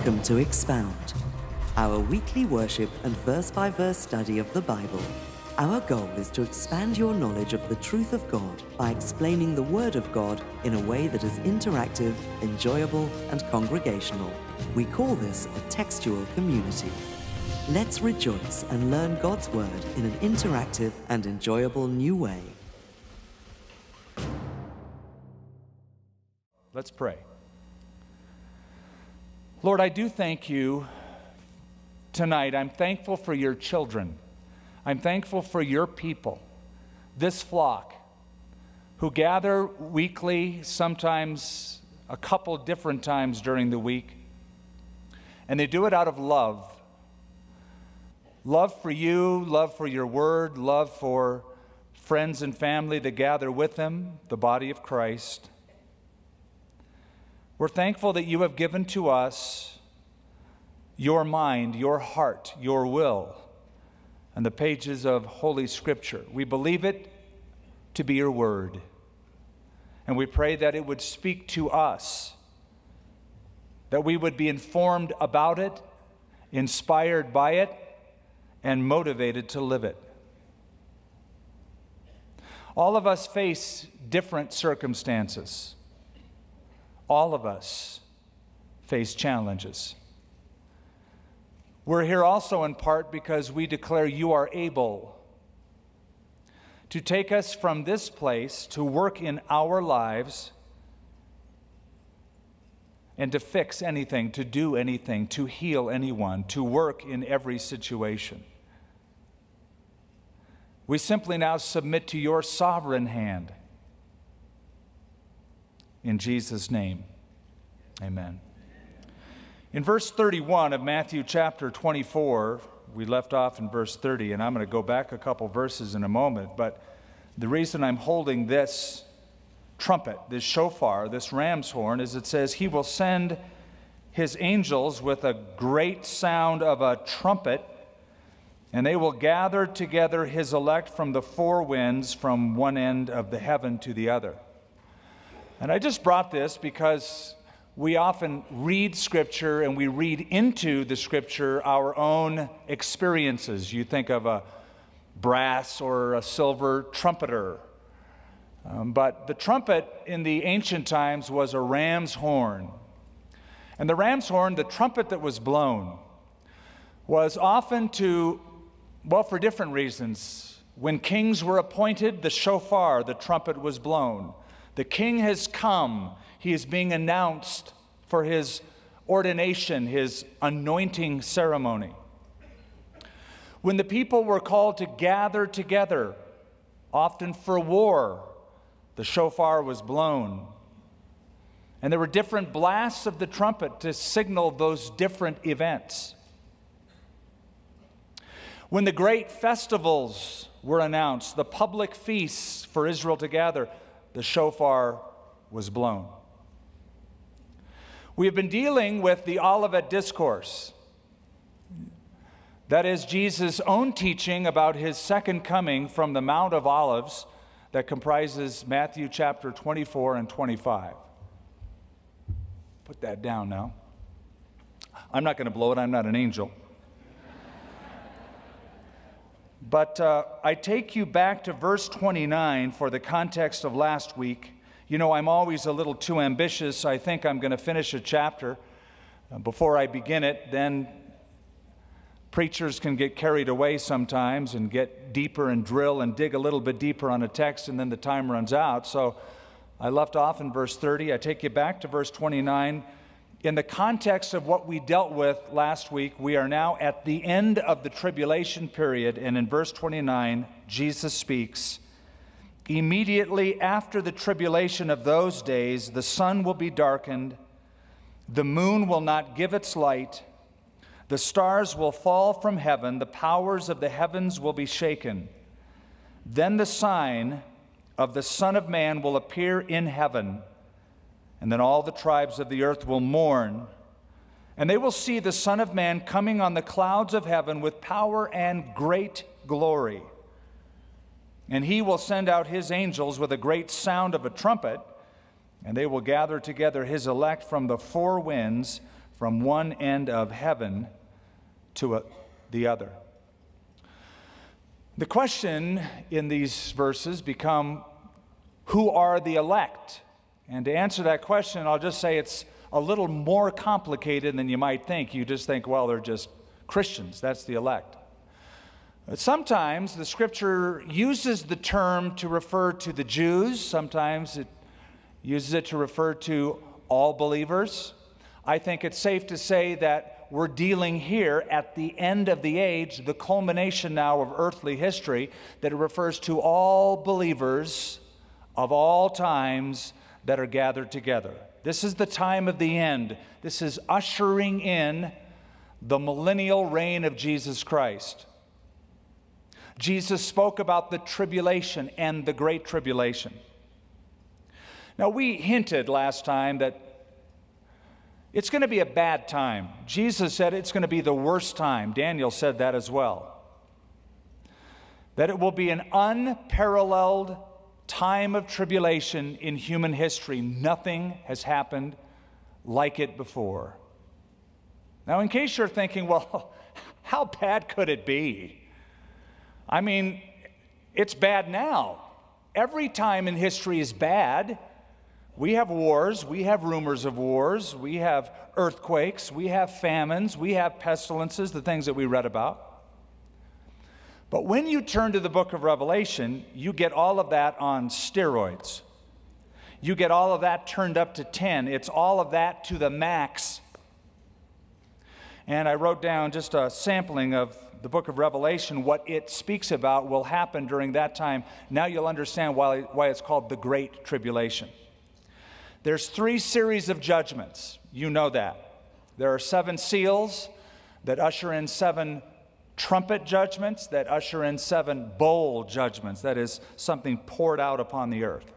Welcome to Expound, our weekly worship and verse by verse study of the Bible. Our goal is to expand your knowledge of the truth of God by explaining the Word of God in a way that is interactive, enjoyable, and congregational. We call this a textual community. Let's rejoice and learn God's Word in an interactive and enjoyable new way. Let's pray. Lord, I do thank you tonight. I'm thankful for your children. I'm thankful for your people, this flock, who gather weekly, sometimes a couple different times during the week. And they do it out of love love for you, love for your word, love for friends and family that gather with them, the body of Christ. We're thankful that you have given to us your mind, your heart, your will, and the pages of Holy Scripture. We believe it to be your word. And we pray that it would speak to us, that we would be informed about it, inspired by it, and motivated to live it. All of us face different circumstances all of us face challenges. We're here also in part because we declare you are able to take us from this place to work in our lives and to fix anything, to do anything, to heal anyone, to work in every situation. We simply now submit to your sovereign hand in Jesus' name, amen. In verse 31 of Matthew chapter 24, we left off in verse 30, and I'm going to go back a couple verses in a moment, but the reason I'm holding this trumpet, this shofar, this ram's horn, is it says, He will send His angels with a great sound of a trumpet, and they will gather together His elect from the four winds, from one end of the heaven to the other. And I just brought this because we often read Scripture and we read into the Scripture our own experiences. You think of a brass or a silver trumpeter. Um, but the trumpet in the ancient times was a ram's horn. And the ram's horn, the trumpet that was blown, was often to, well, for different reasons. When kings were appointed, the shofar, the trumpet, was blown. The king has come. He is being announced for his ordination, his anointing ceremony. When the people were called to gather together, often for war, the shofar was blown. And there were different blasts of the trumpet to signal those different events. When the great festivals were announced, the public feasts for Israel to gather, the shofar was blown. We have been dealing with the Olivet Discourse. That is Jesus' own teaching about his second coming from the Mount of Olives that comprises Matthew chapter 24 and 25. Put that down now. I'm not going to blow it, I'm not an angel. But uh, I take you back to verse 29 for the context of last week. You know, I'm always a little too ambitious. I think I'm going to finish a chapter uh, before I begin it. Then preachers can get carried away sometimes and get deeper and drill and dig a little bit deeper on a text, and then the time runs out. So I left off in verse 30. I take you back to verse 29 in the context of what we dealt with last week, we are now at the end of the tribulation period, and in verse 29, Jesus speaks Immediately after the tribulation of those days, the sun will be darkened, the moon will not give its light, the stars will fall from heaven, the powers of the heavens will be shaken. Then the sign of the Son of Man will appear in heaven and then all the tribes of the earth will mourn. And they will see the Son of Man coming on the clouds of heaven with power and great glory. And he will send out his angels with a great sound of a trumpet, and they will gather together his elect from the four winds, from one end of heaven to a, the other. The question in these verses become who are the elect? And to answer that question, I'll just say it's a little more complicated than you might think. You just think, well, they're just Christians. That's the elect. But sometimes the scripture uses the term to refer to the Jews, sometimes it uses it to refer to all believers. I think it's safe to say that we're dealing here at the end of the age, the culmination now of earthly history, that it refers to all believers of all times that are gathered together. This is the time of the end. This is ushering in the millennial reign of Jesus Christ. Jesus spoke about the tribulation and the great tribulation. Now, we hinted last time that it's going to be a bad time. Jesus said it's going to be the worst time. Daniel said that as well. That it will be an unparalleled time of tribulation in human history. Nothing has happened like it before. Now, in case you're thinking, well, how bad could it be? I mean, it's bad now. Every time in history is bad. We have wars, we have rumors of wars, we have earthquakes, we have famines, we have pestilences, the things that we read about. But when you turn to the book of Revelation, you get all of that on steroids. You get all of that turned up to 10. It's all of that to the max. And I wrote down just a sampling of the book of Revelation, what it speaks about will happen during that time. Now you'll understand why, why it's called the Great Tribulation. There's three series of judgments. You know that. There are seven seals that usher in seven trumpet judgments that usher in seven bowl judgments, that is, something poured out upon the earth.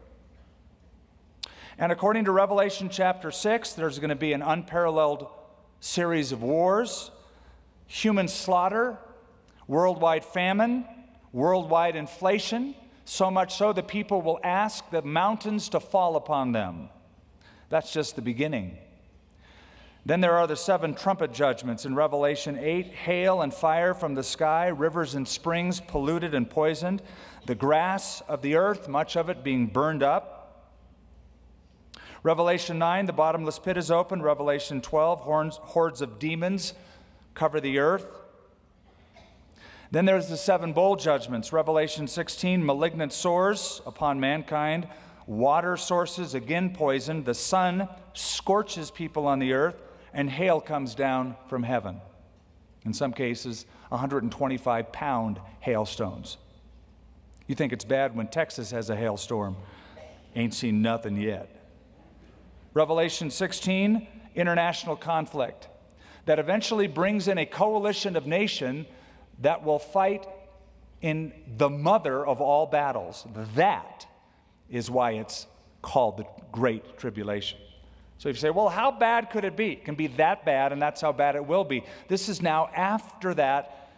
And according to Revelation chapter 6, there's going to be an unparalleled series of wars, human slaughter, worldwide famine, worldwide inflation, so much so that people will ask the mountains to fall upon them. That's just the beginning. Then there are the seven trumpet judgments in Revelation 8 hail and fire from the sky, rivers and springs polluted and poisoned, the grass of the earth, much of it being burned up. Revelation 9, the bottomless pit is open. Revelation 12, horns, hordes of demons cover the earth. Then there's the seven bowl judgments. Revelation 16, malignant sores upon mankind, water sources again poisoned, the sun scorches people on the earth and hail comes down from heaven. In some cases, 125 pound hailstones. You think it's bad when Texas has a hailstorm. Ain't seen nothing yet. Revelation 16, international conflict that eventually brings in a coalition of nation that will fight in the mother of all battles. That is why it's called the Great Tribulation. So if you say, well, how bad could it be? It can be that bad, and that's how bad it will be. This is now after that,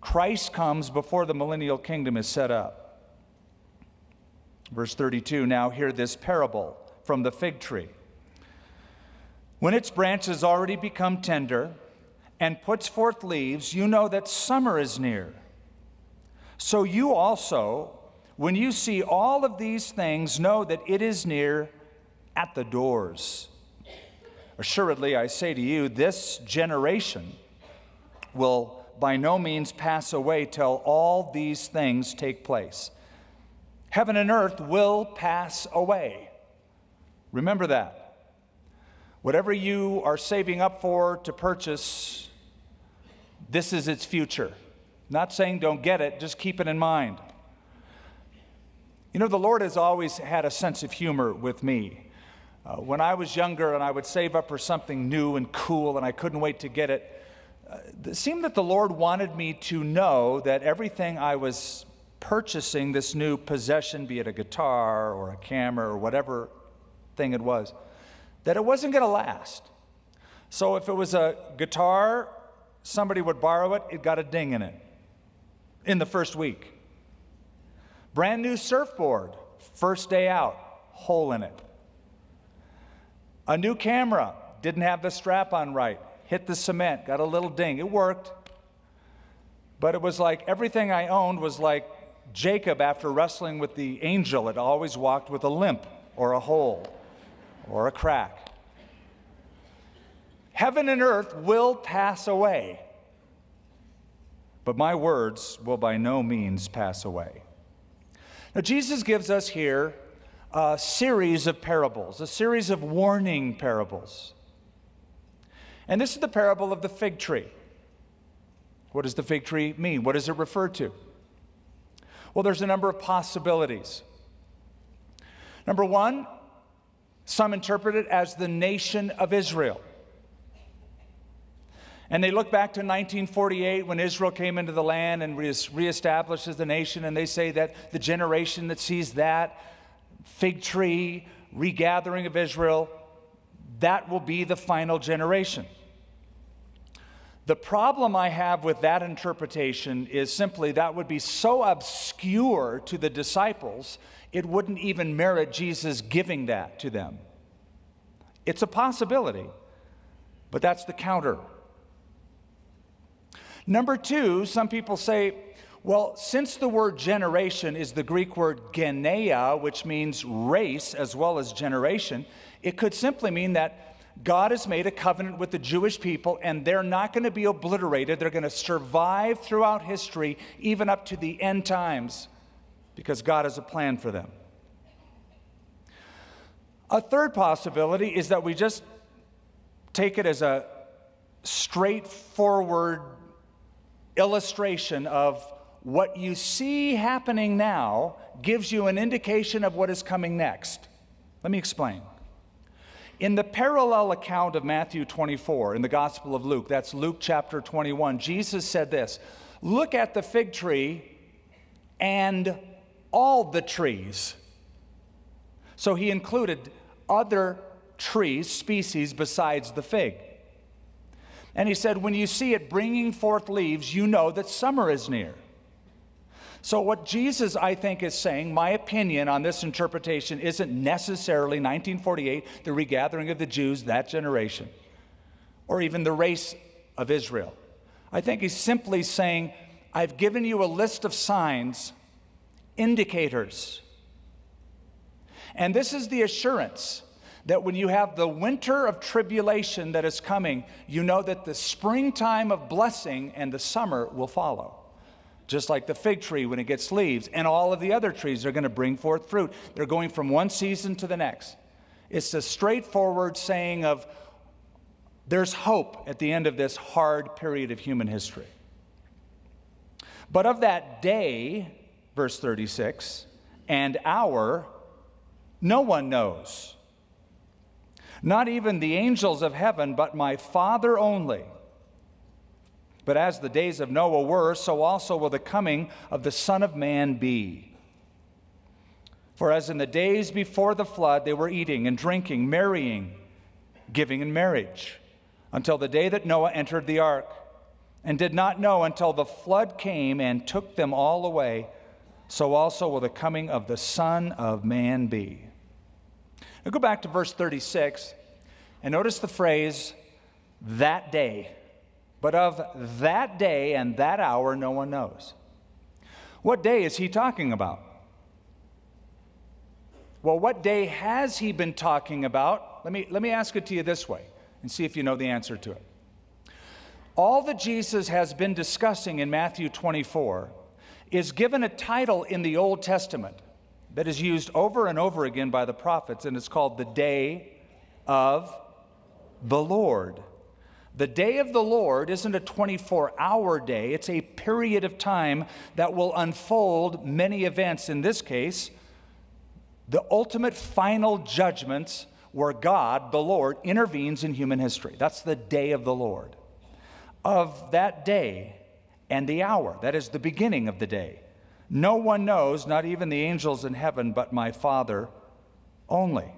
Christ comes before the millennial kingdom is set up. Verse 32 Now hear this parable from the fig tree. When its branches already become tender and puts forth leaves, you know that summer is near. So you also, when you see all of these things, know that it is near at the doors. Assuredly, I say to you, this generation will by no means pass away till all these things take place. Heaven and earth will pass away. Remember that. Whatever you are saving up for to purchase, this is its future. Not saying don't get it, just keep it in mind. You know, the Lord has always had a sense of humor with me. Uh, when I was younger and I would save up for something new and cool and I couldn't wait to get it, uh, it seemed that the Lord wanted me to know that everything I was purchasing, this new possession, be it a guitar or a camera or whatever thing it was, that it wasn't going to last. So if it was a guitar, somebody would borrow it, it got a ding in it in the first week. Brand new surfboard, first day out, hole in it. A new camera didn't have the strap on right, hit the cement, got a little ding. It worked. But it was like everything I owned was like Jacob after wrestling with the angel. It always walked with a limp or a hole or a crack. Heaven and earth will pass away, but my words will by no means pass away. Now, Jesus gives us here a series of parables, a series of warning parables. And this is the parable of the fig tree. What does the fig tree mean? What does it refer to? Well, there's a number of possibilities. Number one, some interpret it as the nation of Israel. And they look back to 1948 when Israel came into the land and reestablishes the nation, and they say that the generation that sees that fig tree, regathering of Israel, that will be the final generation. The problem I have with that interpretation is simply that would be so obscure to the disciples, it wouldn't even merit Jesus giving that to them. It's a possibility, but that's the counter. Number two, some people say, well, since the word generation is the Greek word genea, which means race as well as generation, it could simply mean that God has made a covenant with the Jewish people and they're not going to be obliterated. They're going to survive throughout history, even up to the end times, because God has a plan for them. A third possibility is that we just take it as a straightforward illustration of what you see happening now gives you an indication of what is coming next. Let me explain. In the parallel account of Matthew 24 in the Gospel of Luke, that's Luke chapter 21, Jesus said this Look at the fig tree and all the trees. So he included other trees, species besides the fig. And he said, When you see it bringing forth leaves, you know that summer is near. So, what Jesus, I think, is saying, my opinion on this interpretation isn't necessarily 1948, the regathering of the Jews, that generation, or even the race of Israel. I think he's simply saying, I've given you a list of signs, indicators. And this is the assurance that when you have the winter of tribulation that is coming, you know that the springtime of blessing and the summer will follow. Just like the fig tree when it gets leaves, and all of the other trees are going to bring forth fruit. They're going from one season to the next. It's a straightforward saying of there's hope at the end of this hard period of human history. But of that day, verse 36, and hour, no one knows not even the angels of heaven, but my Father only. But as the days of Noah were, so also will the coming of the Son of Man be. For as in the days before the flood, they were eating and drinking, marrying, giving in marriage, until the day that Noah entered the ark, and did not know until the flood came and took them all away, so also will the coming of the Son of Man be. Now go back to verse 36 and notice the phrase, that day. But of that day and that hour, no one knows. What day is he talking about? Well, what day has he been talking about? Let me, let me ask it to you this way and see if you know the answer to it. All that Jesus has been discussing in Matthew 24 is given a title in the Old Testament that is used over and over again by the prophets, and it's called the day of the Lord. The day of the Lord isn't a 24 hour day, it's a period of time that will unfold many events. In this case, the ultimate final judgments where God, the Lord, intervenes in human history. That's the day of the Lord. Of that day and the hour, that is the beginning of the day. No one knows, not even the angels in heaven, but my Father only.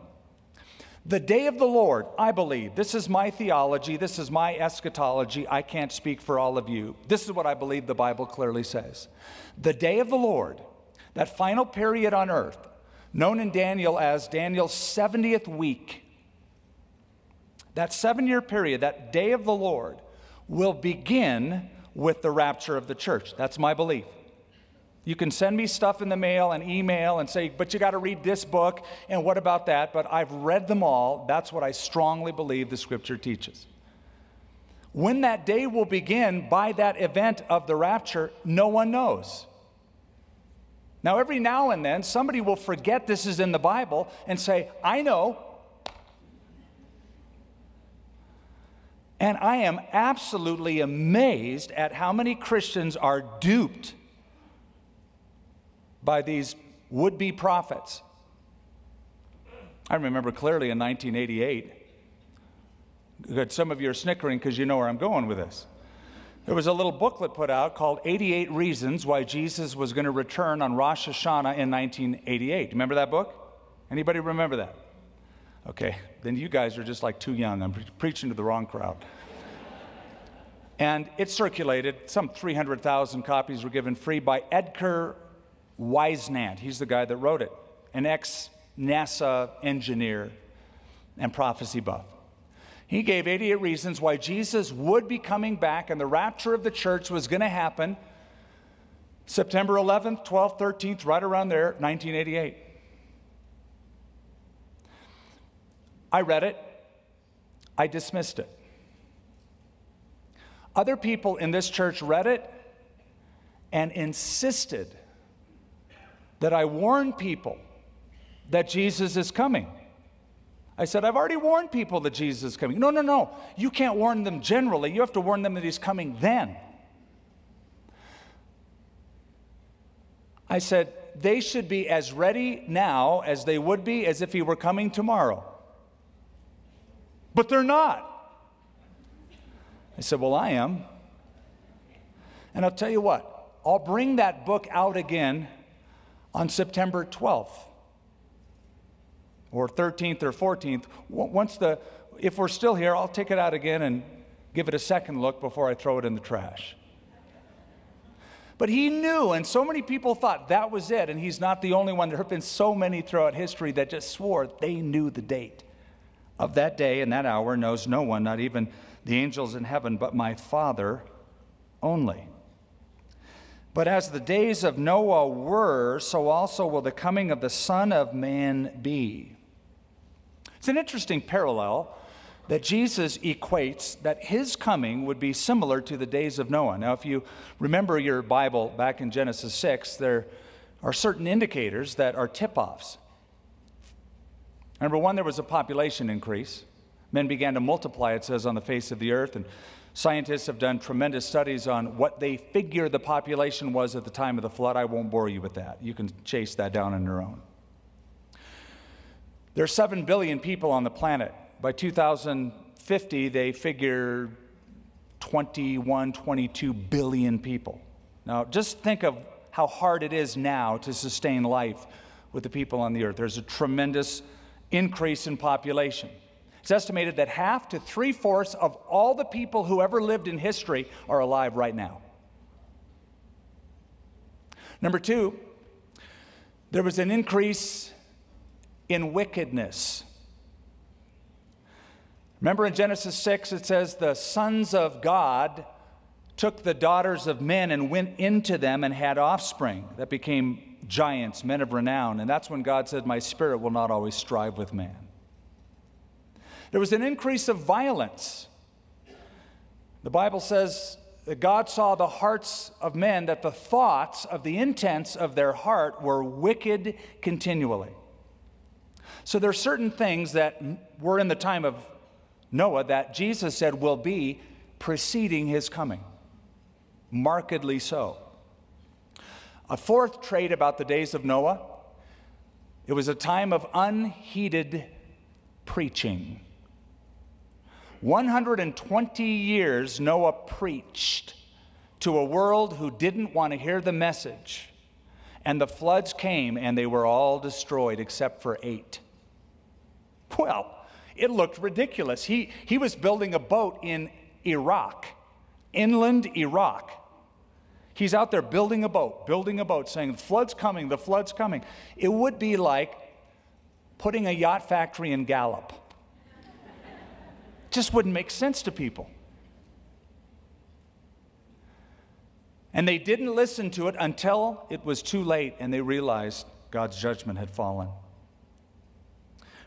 The day of the Lord, I believe, this is my theology, this is my eschatology. I can't speak for all of you. This is what I believe the Bible clearly says. The day of the Lord, that final period on earth, known in Daniel as Daniel's 70th week, That seven year period, that day of the Lord, will begin with the rapture of the church. That's my belief. You can send me stuff in the mail and email and say, but you got to read this book, and what about that? But I've read them all. That's what I strongly believe the scripture teaches. When that day will begin by that event of the rapture, no one knows. Now, every now and then, somebody will forget this is in the Bible and say, I know. And I am absolutely amazed at how many Christians are duped by these would be prophets. I remember clearly in 1988. Good, some of you are snickering because you know where I'm going with this. There was a little booklet put out called 88 Reasons Why Jesus Was Going to Return on Rosh Hashanah in 1988. Remember that book? Anybody remember that? Okay, then you guys are just like too young. I'm pre- preaching to the wrong crowd. and it circulated. Some 300,000 copies were given free by Edgar Whisenant. He's the guy that wrote it, an ex NASA engineer and prophecy buff. He gave 88 reasons why Jesus would be coming back and the rapture of the church was going to happen September 11th, 12th, 13th, right around there, 1988. I read it, I dismissed it. Other people in this church read it and insisted that I warn people that Jesus is coming. I said, I've already warned people that Jesus is coming. No, no, no. You can't warn them generally. You have to warn them that he's coming then. I said, they should be as ready now as they would be as if he were coming tomorrow. But they're not. I said, Well, I am. And I'll tell you what, I'll bring that book out again on September 12th or 13th or 14th. Once the, if we're still here, I'll take it out again and give it a second look before I throw it in the trash. But he knew, and so many people thought that was it, and he's not the only one. There have been so many throughout history that just swore they knew the date of that day and that hour knows no one, not even the angels in heaven, but my Father only. But as the days of Noah were, so also will the coming of the Son of Man be. It's an interesting parallel that Jesus equates that his coming would be similar to the days of Noah. Now, if you remember your Bible back in Genesis 6, there are certain indicators that are tip offs. Number one, there was a population increase. Men began to multiply, it says, on the face of the earth. And scientists have done tremendous studies on what they figure the population was at the time of the flood. I won't bore you with that. You can chase that down on your own. There are 7 billion people on the planet. By 2050, they figure 21, 22 billion people. Now, just think of how hard it is now to sustain life with the people on the earth. There's a tremendous increase in population. It's estimated that half to three fourths of all the people who ever lived in history are alive right now. Number two, there was an increase in wickedness. Remember in Genesis 6, it says, The sons of God took the daughters of men and went into them and had offspring that became giants, men of renown. And that's when God said, My spirit will not always strive with man. There was an increase of violence. The Bible says that God saw the hearts of men, that the thoughts of the intents of their heart were wicked continually. So there are certain things that were in the time of Noah that Jesus said will be preceding his coming, markedly so. A fourth trait about the days of Noah it was a time of unheeded preaching. 120 years Noah preached to a world who didn't want to hear the message. And the floods came and they were all destroyed except for eight. Well, it looked ridiculous. He, he was building a boat in Iraq, inland Iraq. He's out there building a boat, building a boat, saying, The flood's coming, the flood's coming. It would be like putting a yacht factory in Gallup. Just wouldn't make sense to people. And they didn't listen to it until it was too late and they realized God's judgment had fallen.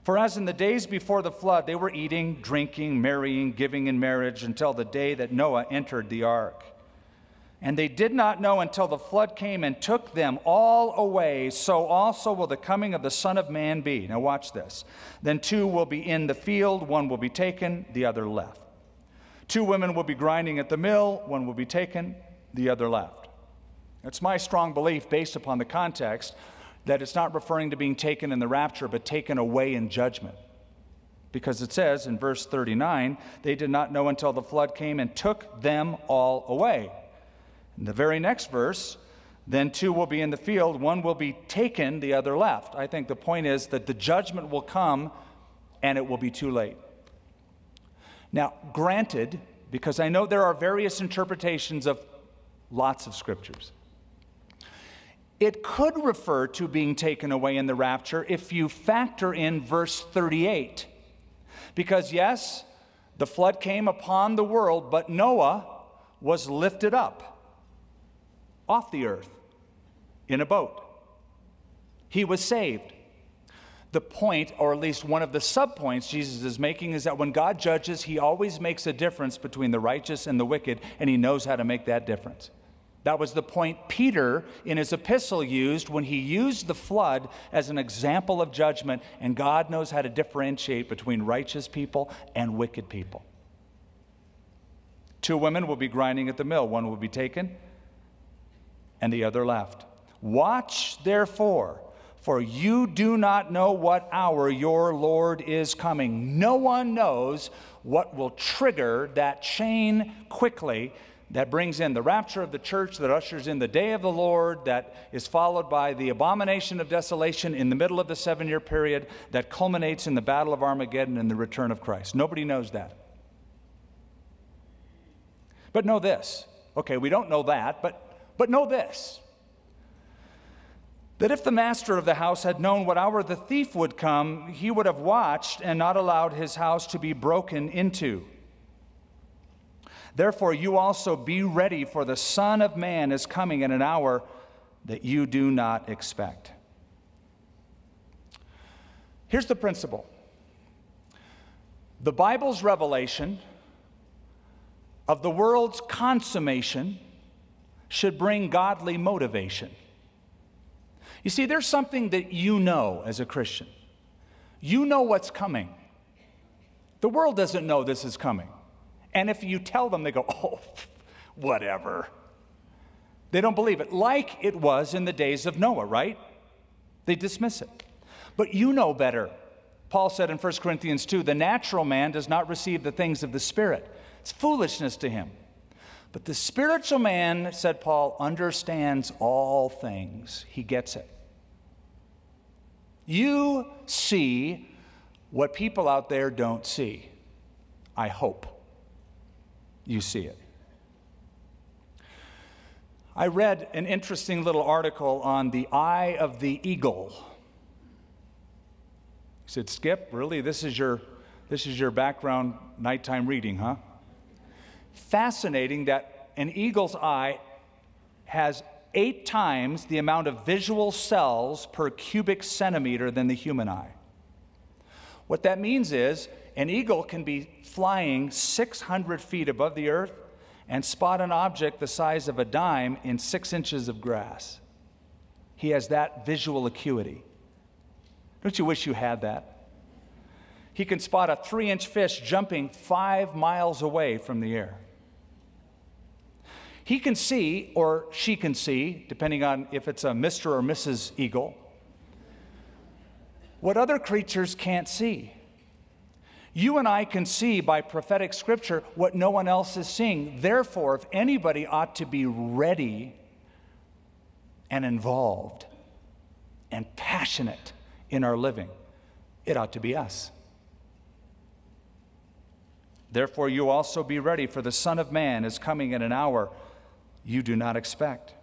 For as in the days before the flood, they were eating, drinking, marrying, giving in marriage until the day that Noah entered the ark. And they did not know until the flood came and took them all away, so also will the coming of the Son of Man be. Now, watch this. Then two will be in the field, one will be taken, the other left. Two women will be grinding at the mill, one will be taken, the other left. It's my strong belief, based upon the context, that it's not referring to being taken in the rapture, but taken away in judgment. Because it says in verse 39, they did not know until the flood came and took them all away. In the very next verse, then two will be in the field, one will be taken, the other left. I think the point is that the judgment will come and it will be too late. Now, granted, because I know there are various interpretations of lots of scriptures. It could refer to being taken away in the rapture if you factor in verse 38. Because, yes, the flood came upon the world, but Noah was lifted up off the earth in a boat. He was saved. The point, or at least one of the subpoints Jesus is making, is that when God judges, he always makes a difference between the righteous and the wicked, and he knows how to make that difference. That was the point Peter in his epistle used when he used the flood as an example of judgment, and God knows how to differentiate between righteous people and wicked people. Two women will be grinding at the mill, one will be taken, and the other left. Watch therefore, for you do not know what hour your Lord is coming. No one knows what will trigger that chain quickly that brings in the rapture of the church, that ushers in the day of the Lord, that is followed by the abomination of desolation in the middle of the seven year period, that culminates in the battle of Armageddon and the return of Christ. Nobody knows that. But know this. Okay, we don't know that, but, but know this. That if the master of the house had known what hour the thief would come, he would have watched and not allowed his house to be broken into. Therefore, you also be ready, for the Son of Man is coming in an hour that you do not expect. Here's the principle the Bible's revelation of the world's consummation should bring godly motivation. You see, there's something that you know as a Christian. You know what's coming. The world doesn't know this is coming. And if you tell them, they go, oh, whatever. They don't believe it, like it was in the days of Noah, right? They dismiss it. But you know better. Paul said in 1 Corinthians 2 the natural man does not receive the things of the Spirit, it's foolishness to him. But the spiritual man, said Paul, understands all things, he gets it. You see what people out there don't see, I hope you see it. I read an interesting little article on the eye of the eagle. He said, Skip, really? This is your, this is your background nighttime reading, huh? Fascinating that an eagle's eye has eight times the amount of visual cells per cubic centimeter than the human eye. What that means is an eagle can be flying 600 feet above the earth and spot an object the size of a dime in six inches of grass. He has that visual acuity. Don't you wish you had that? He can spot a three inch fish jumping five miles away from the air. He can see, or she can see, depending on if it's a Mr. or Mrs. Eagle, what other creatures can't see. You and I can see by prophetic scripture what no one else is seeing. Therefore, if anybody ought to be ready and involved and passionate in our living, it ought to be us. Therefore, you also be ready, for the Son of Man is coming in an hour you do not expect.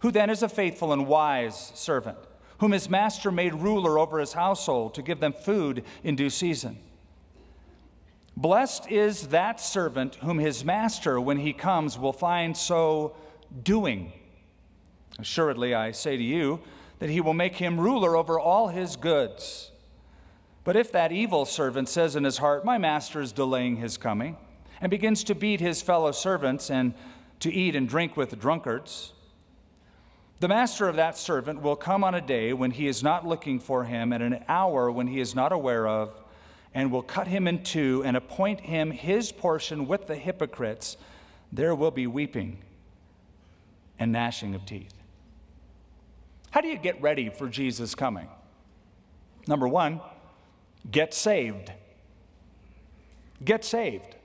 Who then is a faithful and wise servant, whom his master made ruler over his household to give them food in due season? Blessed is that servant whom his master, when he comes, will find so doing. Assuredly, I say to you that he will make him ruler over all his goods. But if that evil servant says in his heart, My master is delaying his coming, and begins to beat his fellow servants and to eat and drink with drunkards, the master of that servant will come on a day when he is not looking for him, at an hour when he is not aware of and will cut him in two and appoint him his portion with the hypocrites, there will be weeping and gnashing of teeth. How do you get ready for Jesus coming? Number one, get saved. Get saved.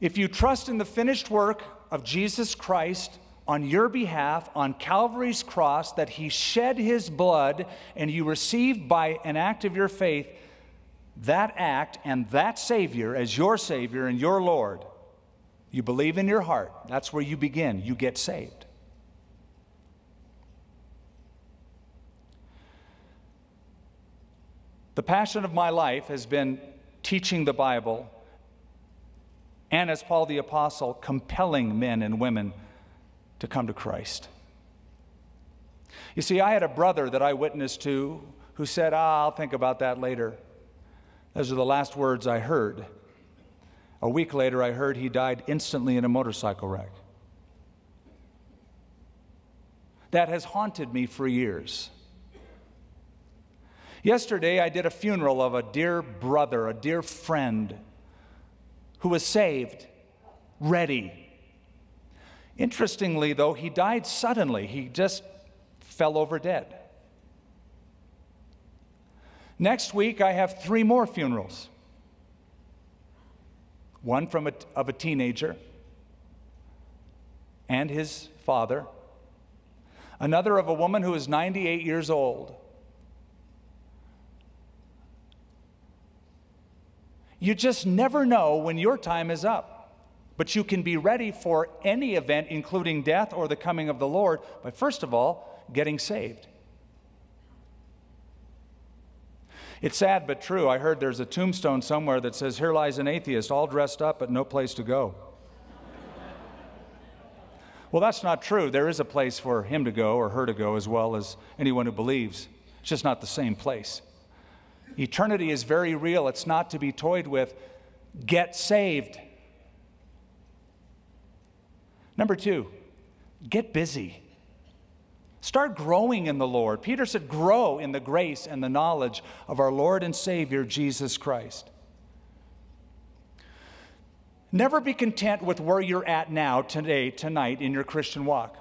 If you trust in the finished work of Jesus Christ on your behalf on Calvary's cross that he shed his blood and you received by an act of your faith that act and that Savior as your Savior and your Lord. You believe in your heart. That's where you begin. You get saved. The passion of my life has been teaching the Bible and, as Paul the Apostle, compelling men and women to come to Christ. You see, I had a brother that I witnessed to who said, ah, I'll think about that later. Those are the last words I heard. A week later, I heard he died instantly in a motorcycle wreck. That has haunted me for years. Yesterday, I did a funeral of a dear brother, a dear friend who was saved, ready, Interestingly, though, he died suddenly. He just fell over dead. Next week, I have three more funerals one from a, of a teenager and his father, another of a woman who is 98 years old. You just never know when your time is up. But you can be ready for any event, including death or the coming of the Lord, by first of all, getting saved. It's sad but true. I heard there's a tombstone somewhere that says, Here lies an atheist, all dressed up, but no place to go. well, that's not true. There is a place for him to go or her to go, as well as anyone who believes. It's just not the same place. Eternity is very real, it's not to be toyed with. Get saved. Number two, get busy. Start growing in the Lord. Peter said, grow in the grace and the knowledge of our Lord and Savior, Jesus Christ. Never be content with where you're at now, today, tonight, in your Christian walk.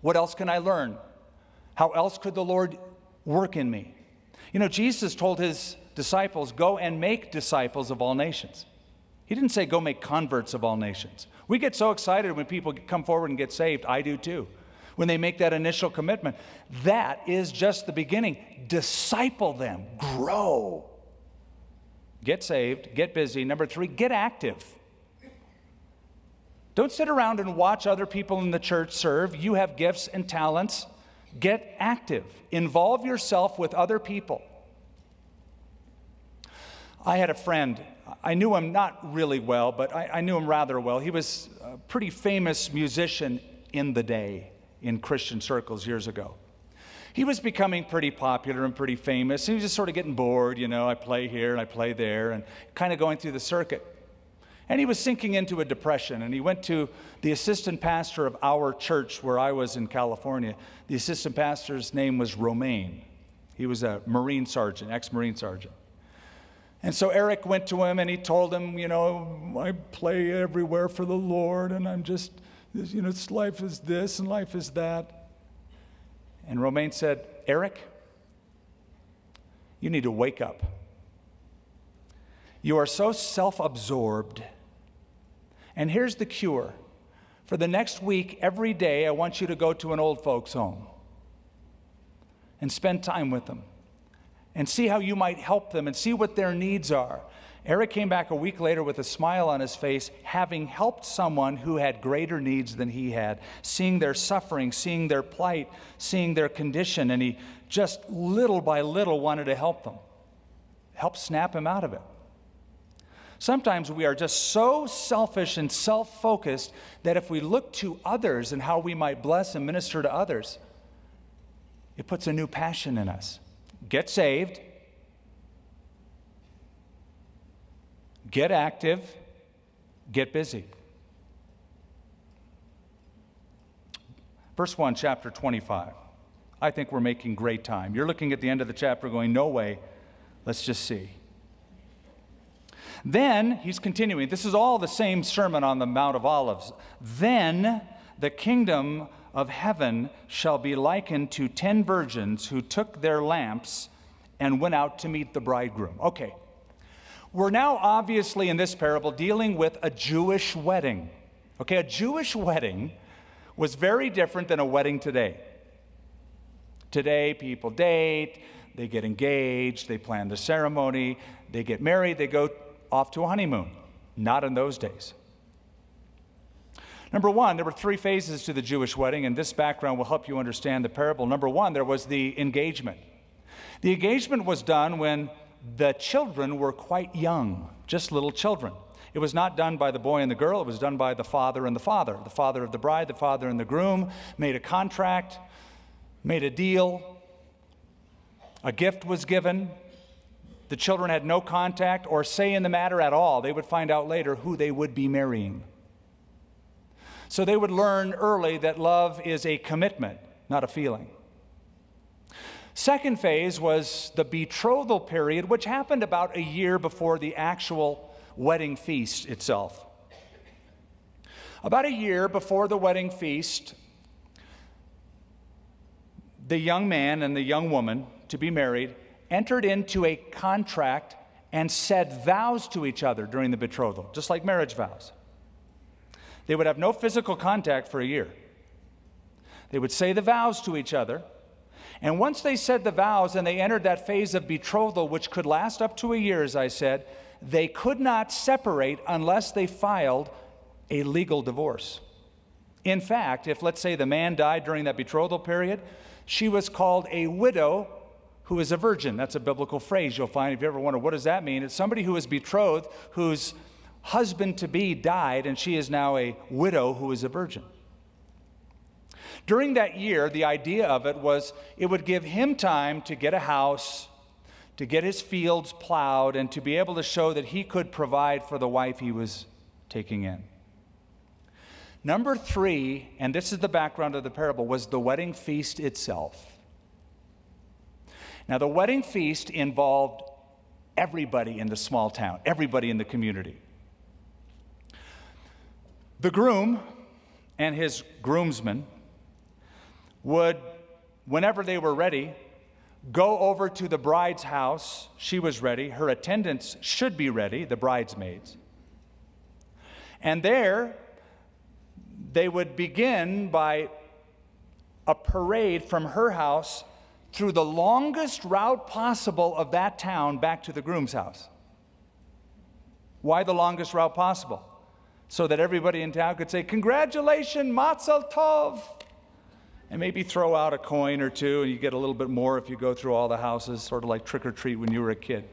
What else can I learn? How else could the Lord work in me? You know, Jesus told his disciples, Go and make disciples of all nations. He didn't say, Go make converts of all nations. We get so excited when people come forward and get saved. I do too. When they make that initial commitment, that is just the beginning. Disciple them, grow. Get saved, get busy. Number three, get active. Don't sit around and watch other people in the church serve. You have gifts and talents. Get active. Involve yourself with other people. I had a friend I knew him not really well, but I, I, knew him rather well. He was a pretty famous musician in the day in Christian circles years ago. He was becoming pretty popular and pretty famous. He was just sort of getting bored, you know, I play here and I play there, and kind of going through the circuit. And he was sinking into a depression, and he went to the assistant pastor of our church where I was in California. The assistant pastor's name was Romaine. He was a Marine sergeant, ex Marine sergeant. And so Eric went to him and he told him, you know, I play everywhere for the Lord and I'm just, you know, life is this and life is that. And Romaine said, Eric, you need to wake up. You are so self absorbed. And here's the cure. For the next week, every day, I want you to go to an old folks' home and spend time with them and see how you might help them and see what their needs are. Eric came back a week later with a smile on his face, having helped someone who had greater needs than he had, seeing their suffering, seeing their plight, seeing their condition, and he just little by little wanted to help them. help snap him out of it. Sometimes we are just so selfish and self focused that if we look to others and how we might bless and minister to others, it puts a new passion in us. Get saved, get active, get busy. Verse 1, chapter 25. I think we're making great time. You're looking at the end of the chapter going, no way. Let's just see. Then, he's continuing. This is all the same sermon on the Mount of Olives. Then the kingdom of heaven shall be likened to ten virgins who took their lamps and went out to meet the bridegroom. Okay. We're now obviously in this parable dealing with a Jewish wedding. Okay, a Jewish wedding was very different than a wedding today. Today, people date, they get engaged, they plan the ceremony, they get married, they go off to a honeymoon. Not in those days. Number one, there were three phases to the Jewish wedding, and this background will help you understand the parable. Number one, there was the engagement. The engagement was done when the children were quite young, just little children. It was not done by the boy and the girl, it was done by the father and the father. The father of the bride, the father and the groom made a contract, made a deal, a gift was given. The children had no contact or say in the matter at all. They would find out later who they would be marrying. So they would learn early that love is a commitment, not a feeling. Second phase was the betrothal period, which happened about a year before the actual wedding feast itself. About a year before the wedding feast, the young man and the young woman to be married entered into a contract and said vows to each other during the betrothal, just like marriage vows. They would have no physical contact for a year. They would say the vows to each other. And once they said the vows and they entered that phase of betrothal, which could last up to a year, as I said, they could not separate unless they filed a legal divorce. In fact, if let's say the man died during that betrothal period, she was called a widow who is a virgin. That's a biblical phrase you'll find if you ever wonder what does that mean? It's somebody who is betrothed whose husband to be died and she is now a widow who is a virgin. During that year, the idea of it was it would give him time to get a house, to get his fields plowed and to be able to show that he could provide for the wife he was taking in. Number three, and this is the background of the parable, was the wedding feast itself. Now, the wedding feast involved everybody in the small town, everybody in the community. The groom and his groomsmen would, whenever they were ready, Go over to the bride's house. She was ready. Her attendants should be ready, the bridesmaids. And there, they would begin by a parade from her house through the longest route possible of that town back to the groom's house. Why the longest route possible? So that everybody in town could say, Congratulations, Mazel Tov and maybe throw out a coin or two, and you get a little bit more if you go through all the houses, sort of like trick or treat when you were a kid.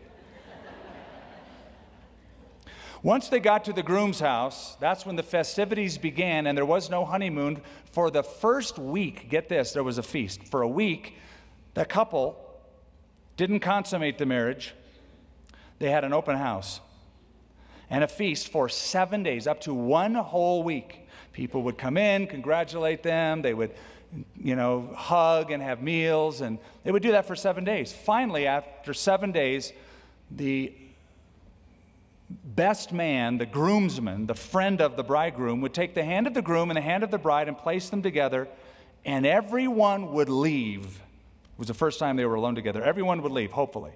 Once they got to the groom's house, that's when the festivities began, and there was no honeymoon. For the first week, get this, there was a feast. For a week, the couple didn't consummate the marriage, they had an open house and a feast for seven days, up to one whole week. People would come in, congratulate them, they would you know, hug and have meals, and they would do that for seven days. Finally, after seven days, the best man, the groomsman, the friend of the bridegroom, would take the hand of the groom and the hand of the bride and place them together, and everyone would leave. It was the first time they were alone together. Everyone would leave, hopefully.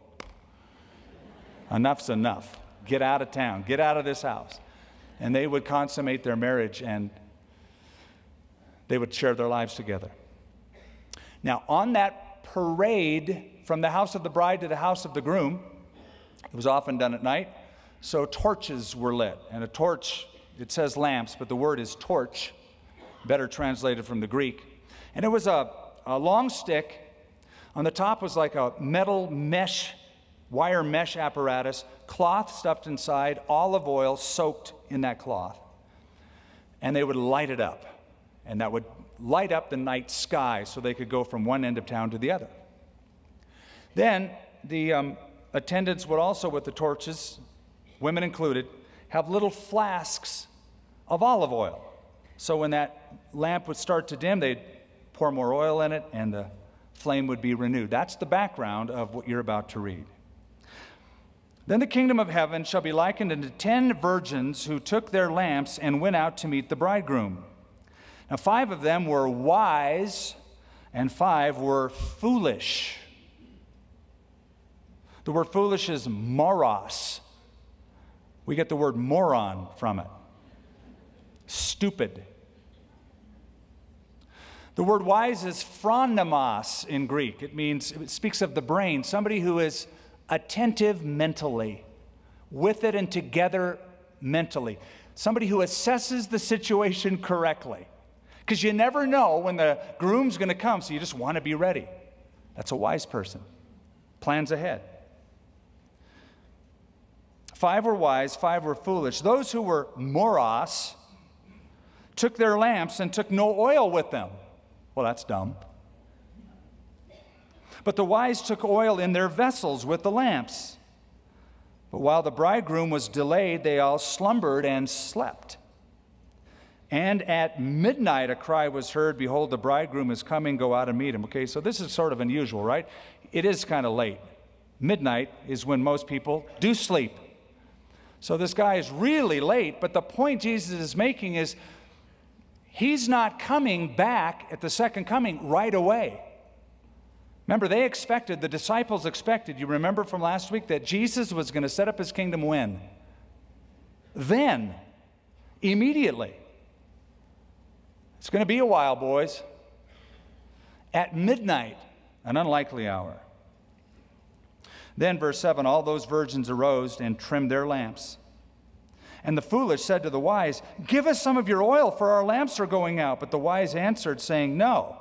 Enough's enough. Get out of town, get out of this house. And they would consummate their marriage and they would share their lives together. Now, on that parade from the house of the bride to the house of the groom, it was often done at night, so torches were lit. And a torch, it says lamps, but the word is torch, better translated from the Greek. And it was a, a long stick. On the top was like a metal mesh wire mesh apparatus, cloth stuffed inside, olive oil soaked in that cloth. And they would light it up. And that would light up the night sky so they could go from one end of town to the other. Then the um, attendants would also, with the torches, women included, have little flasks of olive oil. So when that lamp would start to dim, they'd pour more oil in it and the flame would be renewed. That's the background of what you're about to read. Then the kingdom of heaven shall be likened unto ten virgins who took their lamps and went out to meet the bridegroom. Now, five of them were wise, and five were foolish. The word foolish is moros. We get the word moron from it. Stupid. The word wise is phronimos in Greek. It means, it speaks of the brain, somebody who is attentive mentally, with it and together mentally, somebody who assesses the situation correctly. Because you never know when the groom's going to come, so you just want to be ready. That's a wise person. Plans ahead. Five were wise, five were foolish. Those who were moros took their lamps and took no oil with them. Well, that's dumb. But the wise took oil in their vessels with the lamps. But while the bridegroom was delayed, they all slumbered and slept. And at midnight, a cry was heard Behold, the bridegroom is coming, go out and meet him. Okay, so this is sort of unusual, right? It is kind of late. Midnight is when most people do sleep. So this guy is really late, but the point Jesus is making is he's not coming back at the second coming right away. Remember, they expected, the disciples expected, you remember from last week, that Jesus was going to set up his kingdom when? Then, immediately. It's going to be a while, boys. At midnight, an unlikely hour. Then, verse 7 all those virgins arose and trimmed their lamps. And the foolish said to the wise, Give us some of your oil, for our lamps are going out. But the wise answered, saying, No,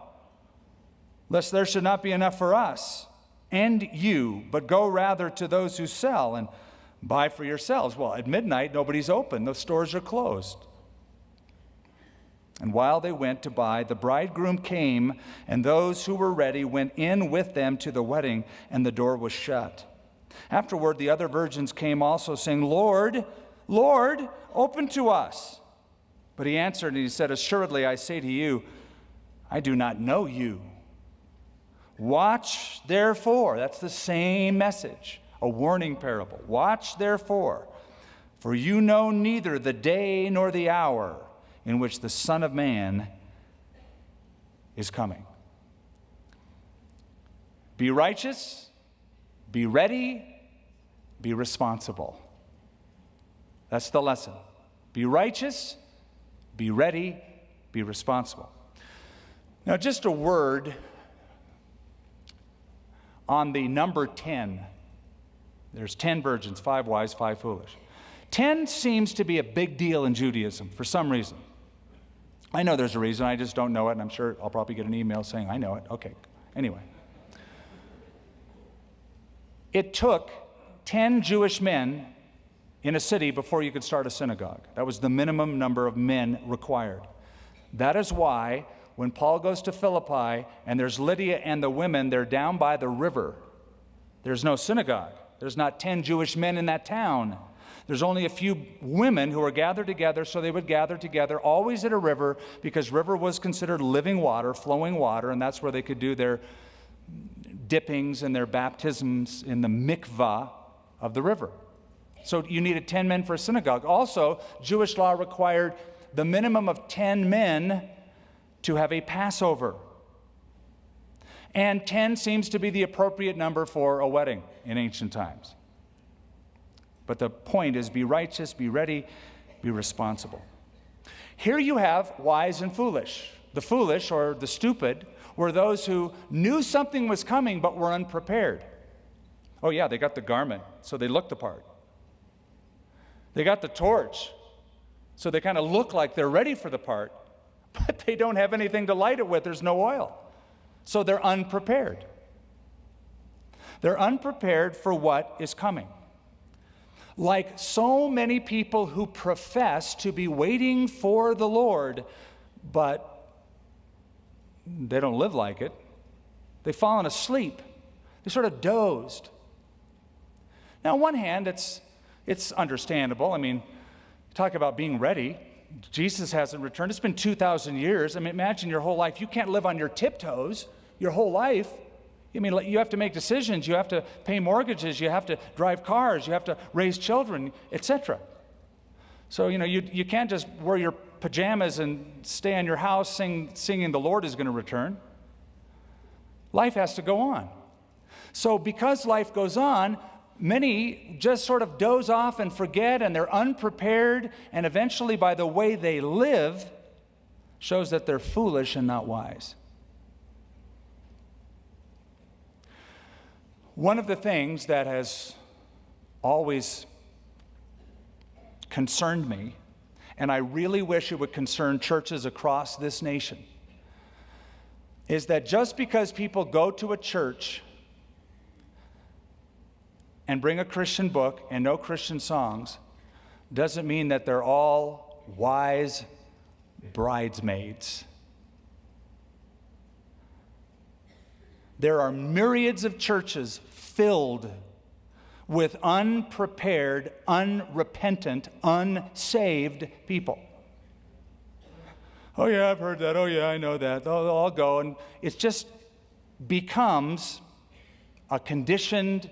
lest there should not be enough for us and you, but go rather to those who sell and buy for yourselves. Well, at midnight, nobody's open, the stores are closed. And while they went to buy, the bridegroom came, and those who were ready went in with them to the wedding, and the door was shut. Afterward, the other virgins came also, saying, Lord, Lord, open to us. But he answered and he said, Assuredly, I say to you, I do not know you. Watch therefore. That's the same message, a warning parable. Watch therefore, for you know neither the day nor the hour in which the Son of Man is coming. Be righteous, be ready, be responsible. That's the lesson. Be righteous, be ready, be responsible. Now, just a word on the number 10. There's 10 virgins, five wise, five foolish. 10 seems to be a big deal in Judaism for some reason. I know there's a reason, I just don't know it, and I'm sure I'll probably get an email saying, I know it. Okay, anyway. It took 10 Jewish men in a city before you could start a synagogue. That was the minimum number of men required. That is why when Paul goes to Philippi and there's Lydia and the women, they're down by the river. There's no synagogue, there's not 10 Jewish men in that town. There's only a few women who are gathered together, so they would gather together always at a river because river was considered living water, flowing water, and that's where they could do their dippings and their baptisms in the mikvah of the river. So you needed 10 men for a synagogue. Also, Jewish law required the minimum of 10 men to have a Passover. And 10 seems to be the appropriate number for a wedding in ancient times. But the point is be righteous, be ready, be responsible. Here you have wise and foolish. The foolish or the stupid were those who knew something was coming but were unprepared. Oh, yeah, they got the garment, so they looked the part. They got the torch, so they kind of look like they're ready for the part, but they don't have anything to light it with. There's no oil. So they're unprepared. They're unprepared for what is coming. Like so many people who profess to be waiting for the Lord, but they don't live like it. They've fallen asleep. They sort of dozed. Now, on one hand, it's, it's understandable. I mean, talk about being ready. Jesus hasn't returned. It's been 2,000 years. I mean, imagine your whole life. You can't live on your tiptoes your whole life. I mean, you have to make decisions. You have to pay mortgages. You have to drive cars. You have to raise children, etc. So, you know, you, you can't just wear your pajamas and stay in your house sing, singing the Lord is going to return. Life has to go on. So, because life goes on, many just sort of doze off and forget, and they're unprepared, and eventually, by the way they live, shows that they're foolish and not wise. One of the things that has always concerned me, and I really wish it would concern churches across this nation, is that just because people go to a church and bring a Christian book and no Christian songs doesn't mean that they're all wise bridesmaids. There are myriads of churches filled with unprepared, unrepentant, unsaved people. Oh, yeah, I've heard that. Oh, yeah, I know that. Oh, I'll go. And it just becomes a conditioned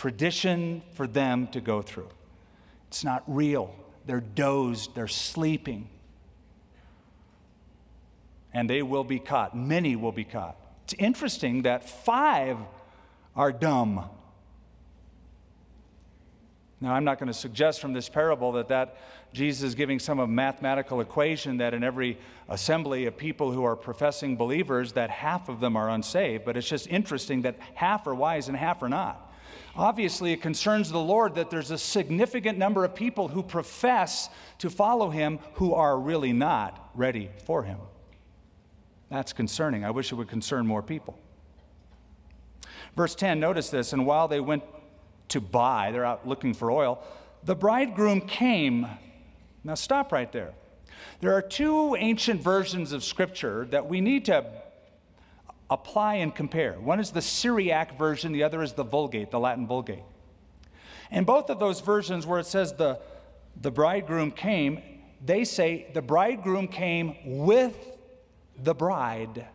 tradition for them to go through. It's not real. They're dozed, they're sleeping. And they will be caught. Many will be caught. It's interesting that five are dumb. Now, I'm not going to suggest from this parable that, that Jesus is giving some of mathematical equation that in every assembly of people who are professing believers that half of them are unsaved, but it's just interesting that half are wise and half are not. Obviously, it concerns the Lord that there's a significant number of people who profess to follow him who are really not ready for him. That's concerning. I wish it would concern more people. Verse 10, notice this. And while they went to buy, they're out looking for oil, the bridegroom came. Now, stop right there. There are two ancient versions of Scripture that we need to apply and compare. One is the Syriac version, the other is the Vulgate, the Latin Vulgate. And both of those versions, where it says the, the bridegroom came, they say the bridegroom came with the bride,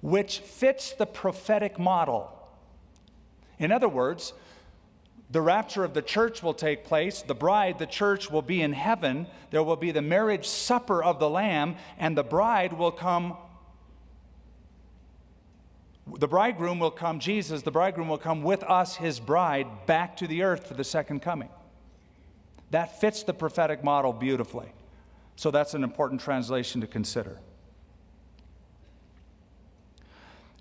which fits the prophetic model. In other words, the rapture of the church will take place. The bride, the church, will be in heaven. There will be the marriage supper of the Lamb, and the bride will come the bridegroom will come, Jesus, the bridegroom will come with us, his bride, back to the earth for the second coming. That fits the prophetic model beautifully. So that's an important translation to consider.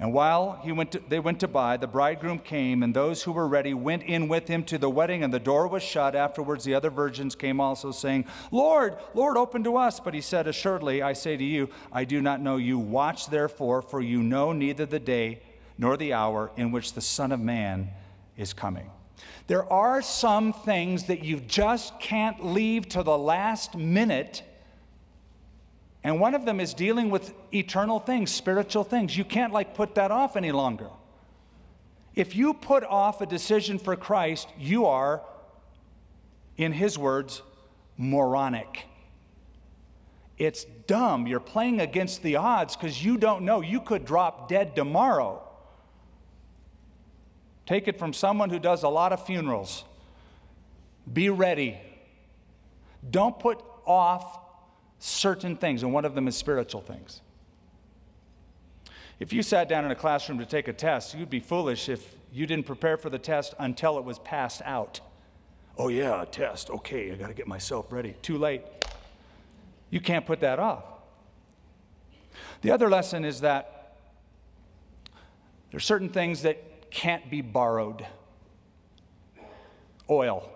And while he went to, they went to buy, the bridegroom came, and those who were ready went in with him to the wedding, and the door was shut. Afterwards, the other virgins came also, saying, Lord, Lord, open to us. But he said, Assuredly, I say to you, I do not know you. Watch therefore, for you know neither the day nor the hour in which the Son of Man is coming. There are some things that you just can't leave to the last minute and one of them is dealing with eternal things, spiritual things. You can't like put that off any longer. If you put off a decision for Christ, you are, in his words, moronic. It's dumb. You're playing against the odds because you don't know. You could drop dead tomorrow. Take it from someone who does a lot of funerals. Be ready. Don't put off certain things, and one of them is spiritual things. If you sat down in a classroom to take a test, you'd be foolish if you didn't prepare for the test until it was passed out. Oh, yeah, a test. Okay, I got to get myself ready. Too late. You can't put that off. The other lesson is that there are certain things that can't be borrowed. Oil.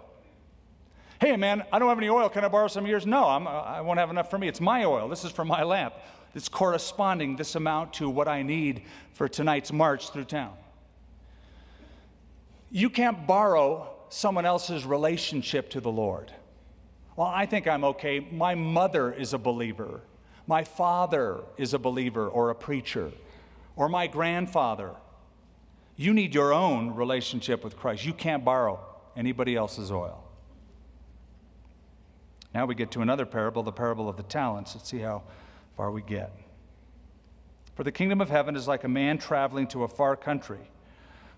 Hey, man, I don't have any oil. Can I borrow some of yours? No, I'm, uh, I won't have enough for me. It's my oil. This is for my lamp. It's corresponding this amount to what I need for tonight's march through town. You can't borrow someone else's relationship to the Lord. Well, I think I'm okay. My mother is a believer. My father is a believer or a preacher, or my grandfather. You need your own relationship with Christ. You can't borrow anybody else's oil. Now we get to another parable, the parable of the talents. Let's see how far we get. For the kingdom of heaven is like a man traveling to a far country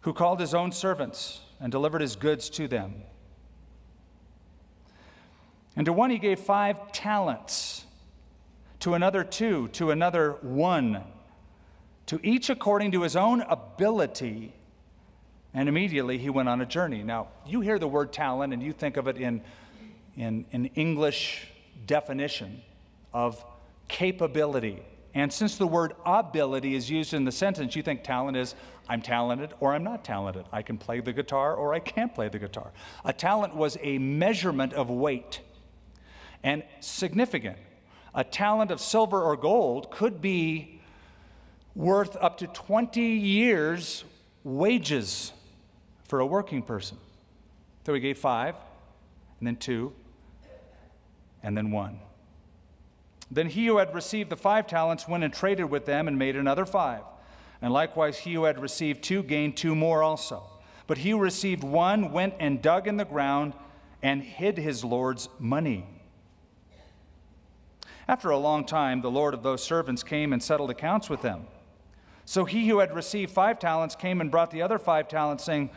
who called his own servants and delivered his goods to them. And to one he gave five talents, to another two, to another one, to each according to his own ability. And immediately he went on a journey. Now, you hear the word talent and you think of it in, in, an English definition of capability. And since the word ability is used in the sentence, you think talent is I'm talented or I'm not talented. I can play the guitar or I can't play the guitar. A talent was a measurement of weight and significant. A talent of silver or gold could be worth up to 20 years' wages for a working person. So he gave five, and then two, and then one. Then he who had received the five talents went and traded with them and made another five. And likewise, he who had received two gained two more also. But he who received one went and dug in the ground and hid his Lord's money. After a long time, the Lord of those servants came and settled accounts with them. So he who had received five talents came and brought the other five talents, saying,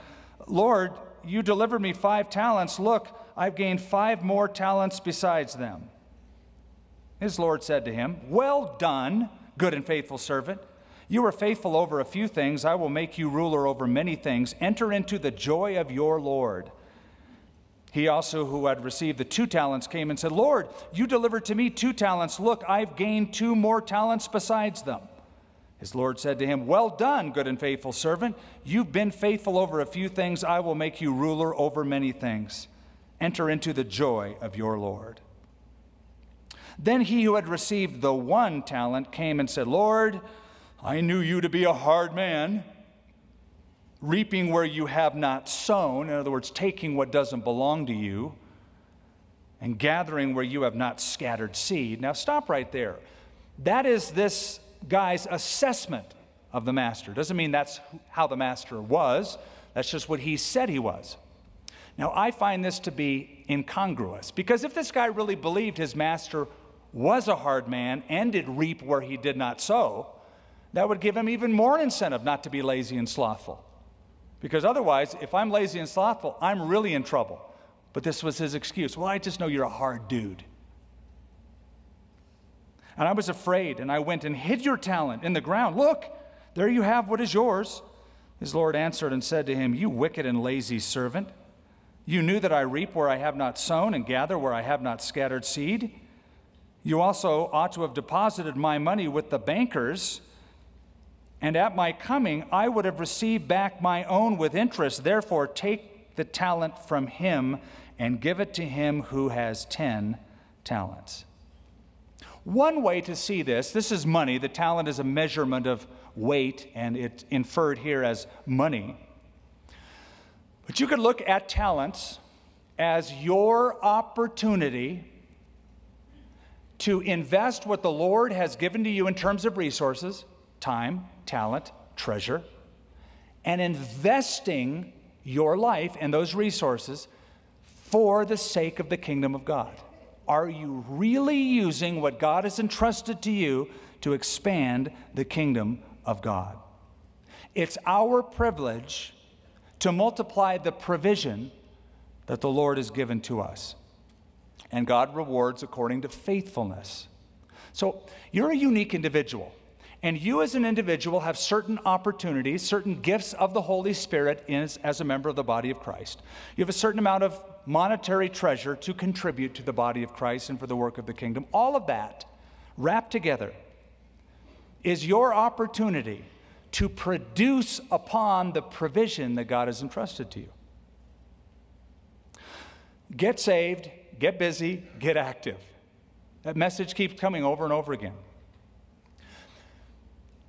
Lord, you delivered me five talents. Look, I've gained five more talents besides them. His Lord said to him, Well done, good and faithful servant. You were faithful over a few things. I will make you ruler over many things. Enter into the joy of your Lord. He also, who had received the two talents, came and said, Lord, you delivered to me two talents. Look, I've gained two more talents besides them. His Lord said to him, Well done, good and faithful servant. You've been faithful over a few things. I will make you ruler over many things. Enter into the joy of your Lord. Then he who had received the one talent came and said, Lord, I knew you to be a hard man reaping where you have not sown, in other words, taking what doesn't belong to you, and gathering where you have not scattered seed. Now, stop right there. That is this guy's assessment of the master. Doesn't mean that's how the master was, that's just what he said he was. Now, I find this to be incongruous because if this guy really believed his master was a hard man and did reap where he did not sow, that would give him even more incentive not to be lazy and slothful. Because otherwise, if I'm lazy and slothful, I'm really in trouble. But this was his excuse. Well, I just know you're a hard dude. And I was afraid, and I went and hid your talent in the ground. Look, there you have what is yours. His Lord answered and said to him, You wicked and lazy servant, you knew that I reap where I have not sown and gather where I have not scattered seed. You also ought to have deposited my money with the bankers and at my coming, I would have received back my own with interest. Therefore, take the talent from him and give it to him who has 10 talents. One way to see this this is money. The talent is a measurement of weight, and it's inferred here as money. But you could look at talents as your opportunity to invest what the Lord has given to you in terms of resources, time, talent, treasure, and investing your life and those resources for the sake of the kingdom of God. Are you really using what God has entrusted to you to expand the kingdom of God? It's our privilege to multiply the provision that the Lord has given to us. And God rewards according to faithfulness. So you're a unique individual. And you, as an individual, have certain opportunities, certain gifts of the Holy Spirit as, as a member of the body of Christ. You have a certain amount of monetary treasure to contribute to the body of Christ and for the work of the kingdom. All of that wrapped together is your opportunity to produce upon the provision that God has entrusted to you. Get saved, get busy, get active. That message keeps coming over and over again.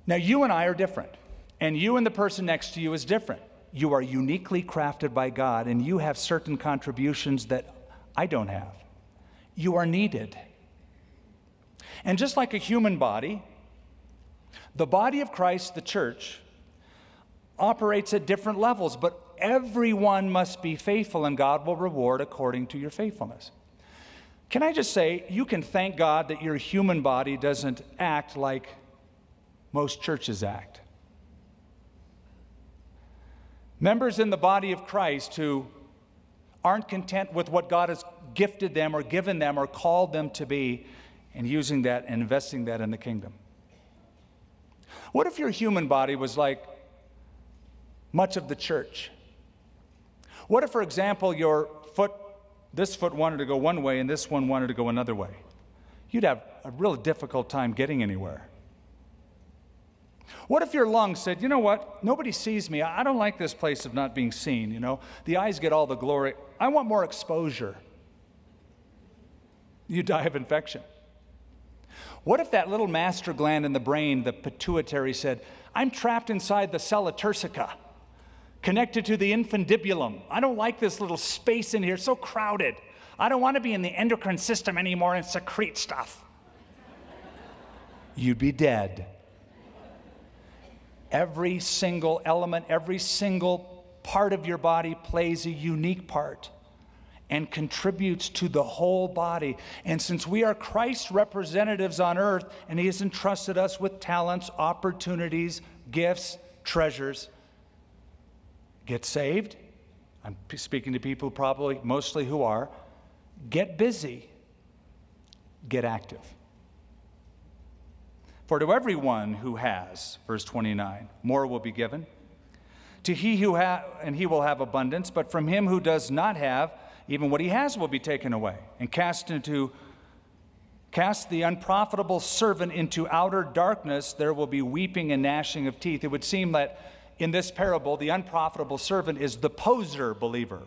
Now, you and I are different, and you and the person next to you is different. you are uniquely crafted by God and you have certain contributions that I don't have. You are needed. And just like a human body, the body of Christ, the church, operates at different levels, but everyone must be faithful and God will reward according to your faithfulness. Can I just say, you can thank God that your human body doesn't act like most churches act. Members in the body of Christ who aren't content with what God has gifted them or given them or called them to be and using that and investing that in the kingdom. What if your human body was like much of the church? What if, for example, your foot, this foot wanted to go one way and this one wanted to go another way? You'd have a real difficult time getting anywhere. What if your lungs said, you know what, nobody sees me. I don't like this place of not being seen, you know? The eyes get all the glory. I want more exposure. You die of infection. What if that little master gland in the brain, the pituitary, said, I'm trapped inside the sella turcica, connected to the infundibulum. I don't like this little space in here, so crowded. I don't want to be in the endocrine system anymore and secrete stuff. You'd be dead. Every single element, every single part of your body plays a unique part and contributes to the whole body. And since we are Christ's representatives on earth, and He has entrusted us with talents, opportunities, gifts, treasures, get saved. I'm speaking to people probably mostly who are. Get busy, get active. For to everyone who has, verse 29, more will be given. To he who has, and he will have abundance, but from him who does not have, even what he has will be taken away and cast into cast the unprofitable servant into outer darkness. There will be weeping and gnashing of teeth. It would seem that in this parable the unprofitable servant is the poser believer.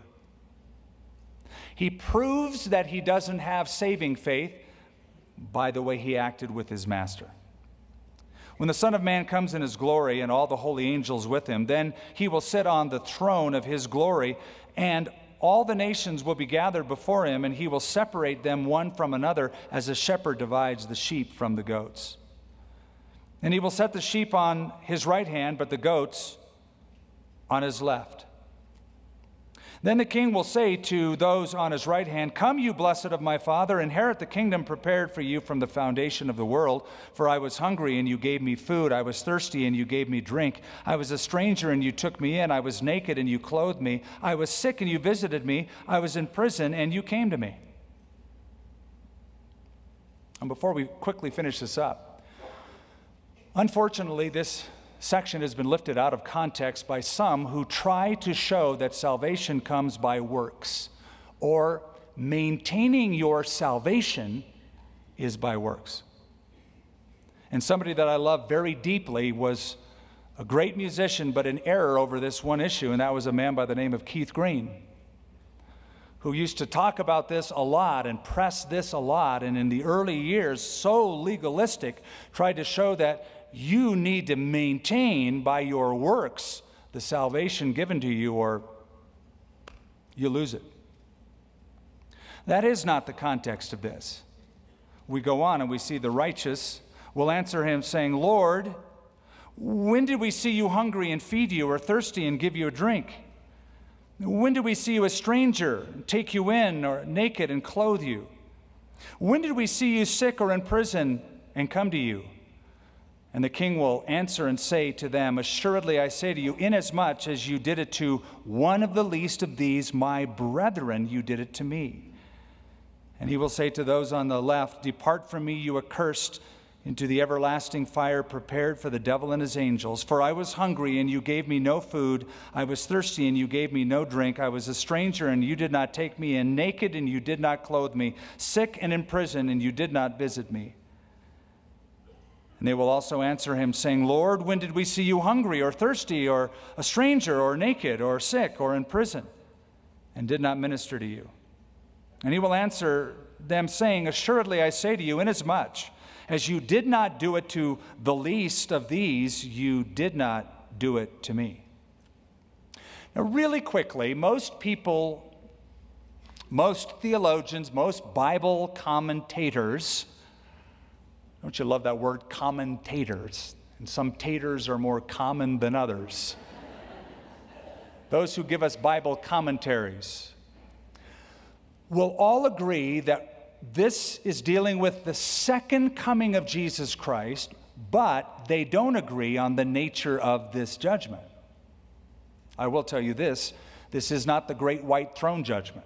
He proves that he doesn't have saving faith by the way he acted with his master. When the Son of Man comes in his glory and all the holy angels with him, then he will sit on the throne of his glory, and all the nations will be gathered before him, and he will separate them one from another as a shepherd divides the sheep from the goats. And he will set the sheep on his right hand, but the goats on his left. Then the king will say to those on his right hand, Come, you blessed of my father, inherit the kingdom prepared for you from the foundation of the world. For I was hungry, and you gave me food. I was thirsty, and you gave me drink. I was a stranger, and you took me in. I was naked, and you clothed me. I was sick, and you visited me. I was in prison, and you came to me. And before we quickly finish this up, unfortunately, this section has been lifted out of context by some who try to show that salvation comes by works or maintaining your salvation is by works. And somebody that I love very deeply was a great musician, but in error over this one issue, and that was a man by the name of Keith Green, who used to talk about this a lot and press this a lot, and in the early years, so legalistic, tried to show that you need to maintain by your works the salvation given to you, or you lose it. That is not the context of this. We go on and we see the righteous will answer him, saying, Lord, when did we see you hungry and feed you, or thirsty and give you a drink? When did we see you a stranger, take you in, or naked and clothe you? When did we see you sick or in prison and come to you? And the king will answer and say to them, Assuredly I say to you, inasmuch as you did it to one of the least of these, my brethren, you did it to me. And he will say to those on the left, Depart from me, you accursed, into the everlasting fire prepared for the devil and his angels. For I was hungry, and you gave me no food. I was thirsty, and you gave me no drink. I was a stranger, and you did not take me in. Naked, and you did not clothe me. Sick and in prison, and you did not visit me. And they will also answer him, saying, Lord, when did we see you hungry or thirsty or a stranger or naked or sick or in prison and did not minister to you? And he will answer them, saying, Assuredly I say to you, inasmuch as you did not do it to the least of these, you did not do it to me. Now, really quickly, most people, most theologians, most Bible commentators, don't you love that word, commentators? And some taters are more common than others. Those who give us Bible commentaries will all agree that this is dealing with the second coming of Jesus Christ, but they don't agree on the nature of this judgment. I will tell you this this is not the great white throne judgment.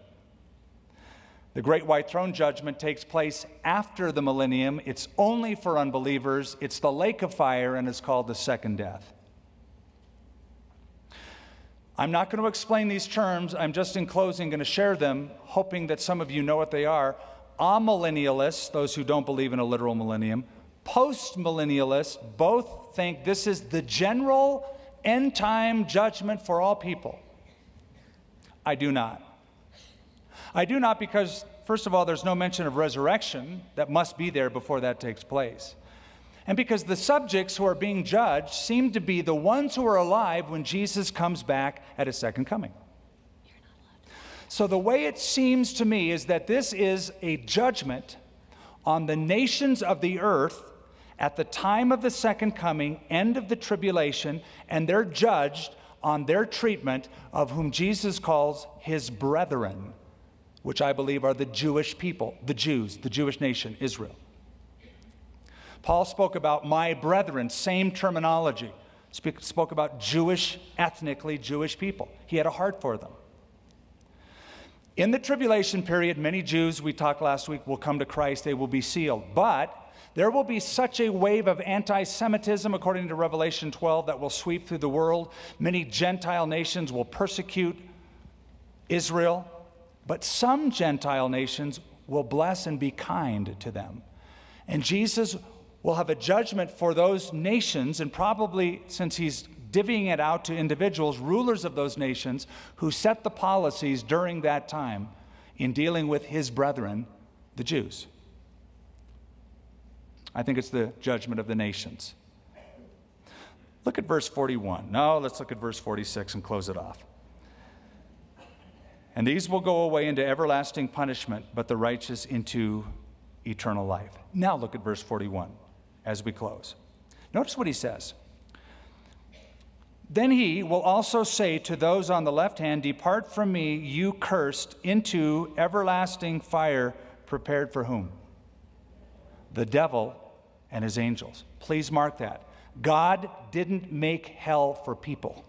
The great white throne judgment takes place after the millennium. It's only for unbelievers. It's the lake of fire, and it's called the second death. I'm not going to explain these terms. I'm just in closing going to share them, hoping that some of you know what they are. Amillennialists, those who don't believe in a literal millennium, postmillennialists, both think this is the general end time judgment for all people. I do not. I do not because, first of all, there's no mention of resurrection that must be there before that takes place. And because the subjects who are being judged seem to be the ones who are alive when Jesus comes back at his second coming. So, the way it seems to me is that this is a judgment on the nations of the earth at the time of the second coming, end of the tribulation, and they're judged on their treatment of whom Jesus calls his brethren, which I believe are the Jewish people, the Jews, the Jewish nation, Israel. Paul spoke about my brethren, same terminology. Speak, spoke about Jewish, ethnically Jewish people. He had a heart for them. In the tribulation period, many Jews, we talked last week, will come to Christ. They will be sealed. But there will be such a wave of anti Semitism, according to Revelation 12, that will sweep through the world. Many Gentile nations will persecute Israel, but some Gentile nations will bless and be kind to them. And Jesus will have a judgment for those nations, and probably since he's divvying it out to individuals, rulers of those nations, who set the policies during that time in dealing with his brethren, the Jews. I think it's the judgment of the nations. Look at verse 41. No, let's look at verse 46 and close it off. And these will go away into everlasting punishment, but the righteous into eternal life. Now look at verse 41 as we close. Notice what he says. Then he will also say to those on the left hand, Depart from me, you cursed, into everlasting fire prepared for whom? The devil and his angels. Please mark that. God didn't make hell for people.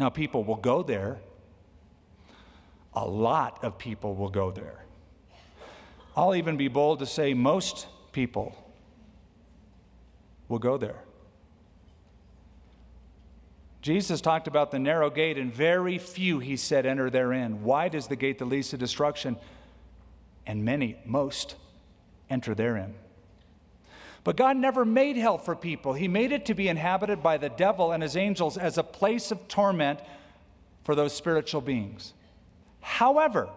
Now, people will go there. A lot of people will go there. I'll even be bold to say most people will go there. Jesus talked about the narrow gate, and very few, he said, enter therein. Wide is the gate that leads to destruction, and many, most, enter therein. But God never made hell for people. He made it to be inhabited by the devil and his angels as a place of torment for those spiritual beings. However,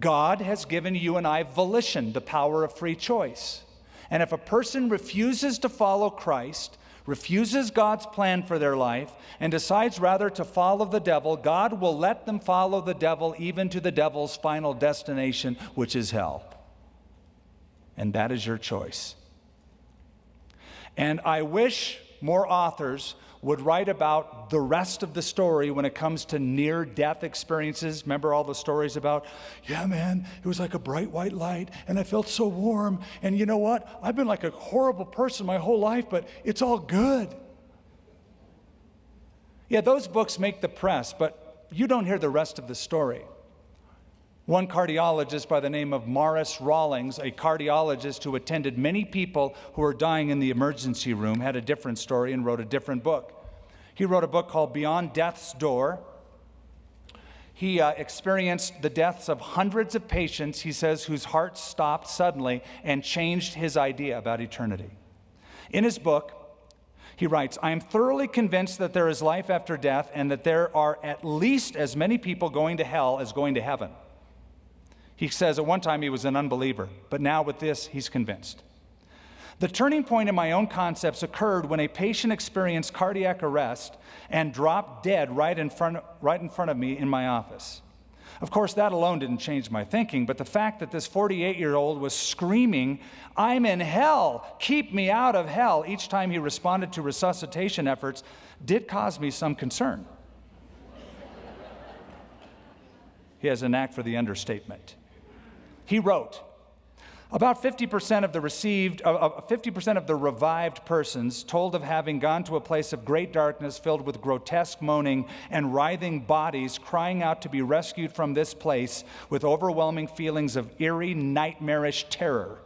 God has given you and I volition, the power of free choice. And if a person refuses to follow Christ, refuses God's plan for their life, and decides rather to follow the devil, God will let them follow the devil even to the devil's final destination, which is hell. And that is your choice. And I wish more authors would write about the rest of the story when it comes to near death experiences. Remember all the stories about, yeah, man, it was like a bright white light and I felt so warm. And you know what? I've been like a horrible person my whole life, but it's all good. Yeah, those books make the press, but you don't hear the rest of the story. One cardiologist by the name of Maurice Rawlings, a cardiologist who attended many people who were dying in the emergency room, had a different story and wrote a different book. He wrote a book called Beyond Death's Door. He uh, experienced the deaths of hundreds of patients, he says, whose hearts stopped suddenly and changed his idea about eternity. In his book, he writes, I am thoroughly convinced that there is life after death and that there are at least as many people going to hell as going to heaven. He says at one time he was an unbeliever, but now with this, he's convinced. The turning point in my own concepts occurred when a patient experienced cardiac arrest and dropped dead right in front, right in front of me in my office. Of course, that alone didn't change my thinking, but the fact that this 48 year old was screaming, I'm in hell, keep me out of hell, each time he responded to resuscitation efforts did cause me some concern. he has a knack for the understatement. He wrote, about 50% of the received, uh, 50% of the revived persons told of having gone to a place of great darkness filled with grotesque moaning and writhing bodies crying out to be rescued from this place with overwhelming feelings of eerie, nightmarish terror.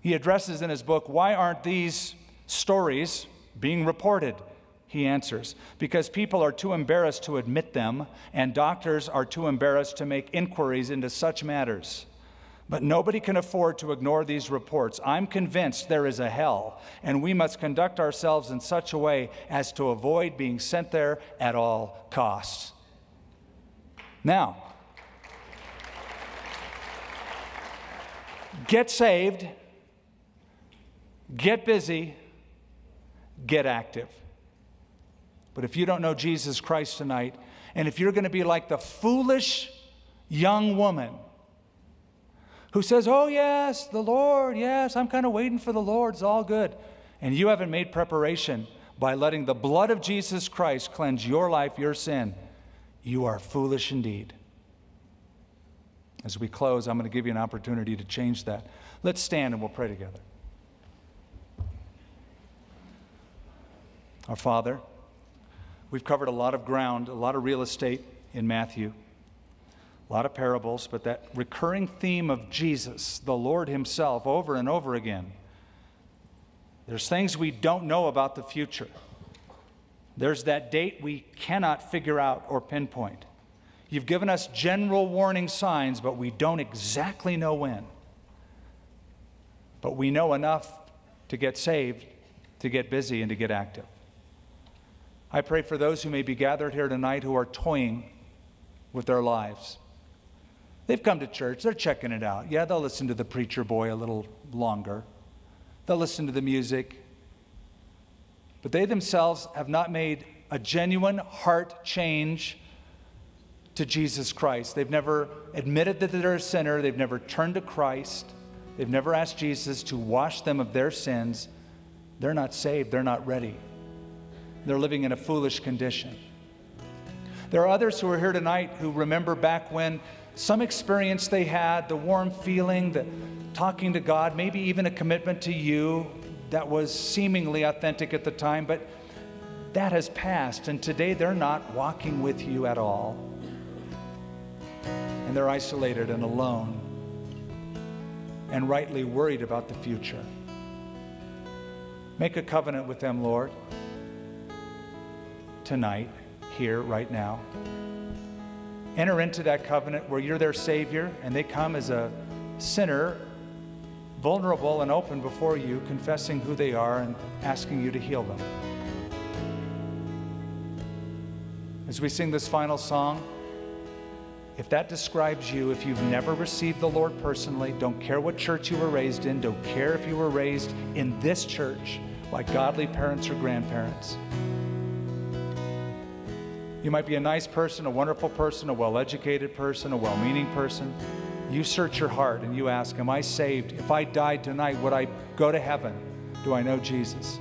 He addresses in his book, Why aren't these stories being reported? He answers, because people are too embarrassed to admit them, and doctors are too embarrassed to make inquiries into such matters. But nobody can afford to ignore these reports. I'm convinced there is a hell, and we must conduct ourselves in such a way as to avoid being sent there at all costs. Now, get saved, get busy, get active. But if you don't know Jesus Christ tonight, and if you're going to be like the foolish young woman, who says, Oh, yes, the Lord, yes, I'm kind of waiting for the Lord, it's all good. And you haven't made preparation by letting the blood of Jesus Christ cleanse your life, your sin, you are foolish indeed. As we close, I'm going to give you an opportunity to change that. Let's stand and we'll pray together. Our Father, we've covered a lot of ground, a lot of real estate in Matthew a lot of parables, but that recurring theme of Jesus, the Lord Himself, over and over again. There's things we don't know about the future. There's that date we cannot figure out or pinpoint. You've given us general warning signs, but we don't exactly know when. But we know enough to get saved, to get busy, and to get active. I pray for those who may be gathered here tonight who are toying with their lives. They've come to church, they're checking it out. Yeah, they'll listen to the preacher boy a little longer, they'll listen to the music. But they themselves have not made a genuine heart change to Jesus Christ. They've never admitted that they're a sinner, they've never turned to Christ, they've never asked Jesus to wash them of their sins. They're not saved, they're not ready. They're living in a foolish condition. There are others who are here tonight who remember back when some experience they had, the warm feeling, the talking to God, maybe even a commitment to you that was seemingly authentic at the time, but that has passed, and today they're not walking with you at all. And they're isolated and alone and rightly worried about the future. Make a covenant with them, Lord, tonight, here, right now enter into that covenant where you're their Savior and they come as a sinner, vulnerable and open before you, confessing who they are and asking you to heal them. As we sing this final song, if that describes you, if you've never received the Lord personally, don't care what church you were raised in, don't care if you were raised in this church by godly parents or grandparents. You might be a nice person, a wonderful person, a well educated person, a well meaning person. You search your heart and you ask, Am I saved? If I died tonight, would I go to heaven? Do I know Jesus?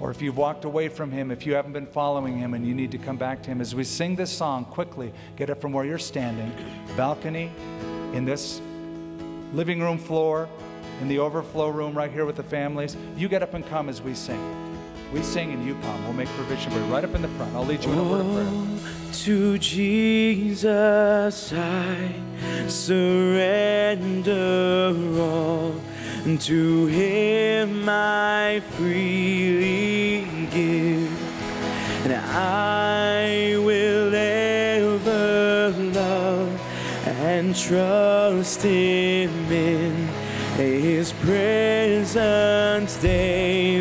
Or if you've walked away from Him, if you haven't been following Him and you need to come back to Him, as we sing this song, quickly get up from where you're standing, balcony, in this living room floor, in the overflow room right here with the families. You get up and come as we sing. We sing and you come. We'll make provision for you right up in the front. I'll lead you in a word of prayer. Oh, to Jesus I surrender all. To Him I freely give. And I will ever love and trust Him in His presence daily.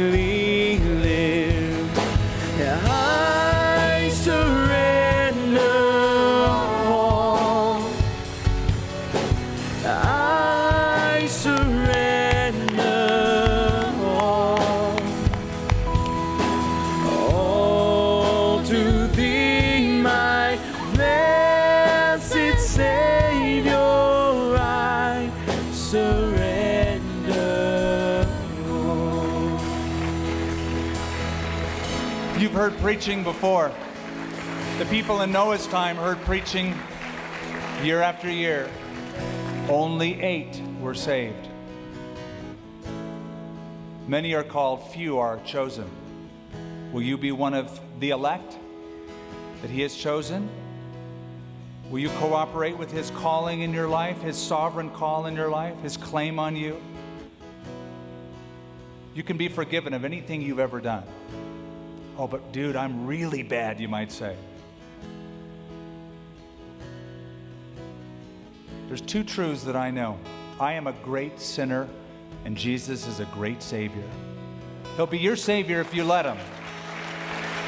Preaching before. The people in Noah's time heard preaching year after year. Only eight were saved. Many are called, few are chosen. Will you be one of the elect that He has chosen? Will you cooperate with His calling in your life, His sovereign call in your life, His claim on you? You can be forgiven of anything you've ever done. Oh, but dude, I'm really bad, you might say. There's two truths that I know I am a great sinner, and Jesus is a great Savior. He'll be your Savior if you let Him,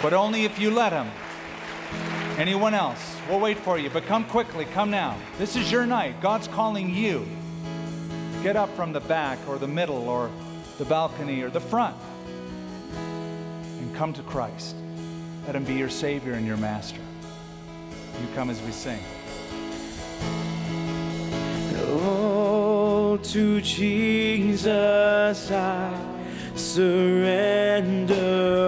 but only if you let Him. Anyone else? We'll wait for you, but come quickly, come now. This is your night. God's calling you. Get up from the back or the middle or the balcony or the front come to Christ. Let Him be your Savior and your Master. You come as we sing. Oh, to Jesus I surrender,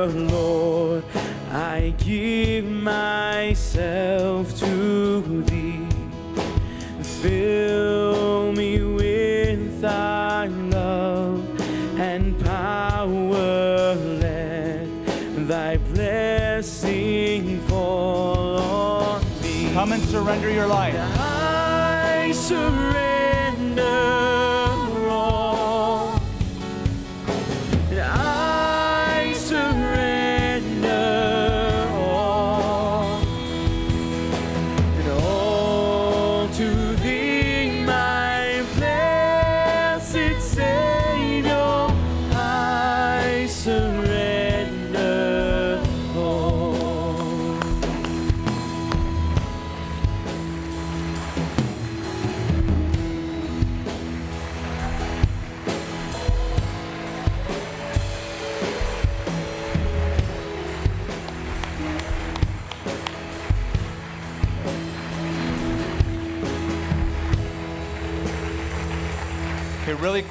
Lord. I give myself surrender your life. I surrender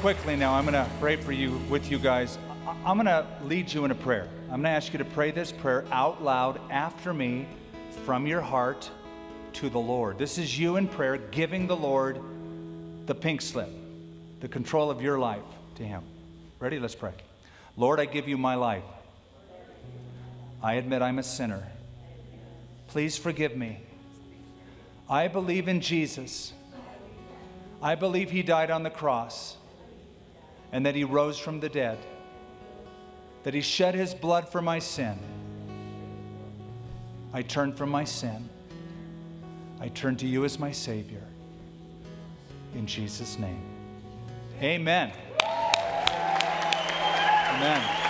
quickly now, I'm going to pray for you with you guys. I'm going to lead you in a prayer. I'm going to ask you to pray this prayer out loud after me from your heart to the Lord. This is you in prayer, giving the Lord the pink slip, the control of your life to Him. Ready? Let's pray. Lord, I give you my life. I admit I'm a sinner. Please forgive me. I believe in Jesus. I believe he died on the cross and that he rose from the dead, that he shed his blood for my sin. I turn from my sin. I turn to you as my Savior. In Jesus' name. Amen. Amen.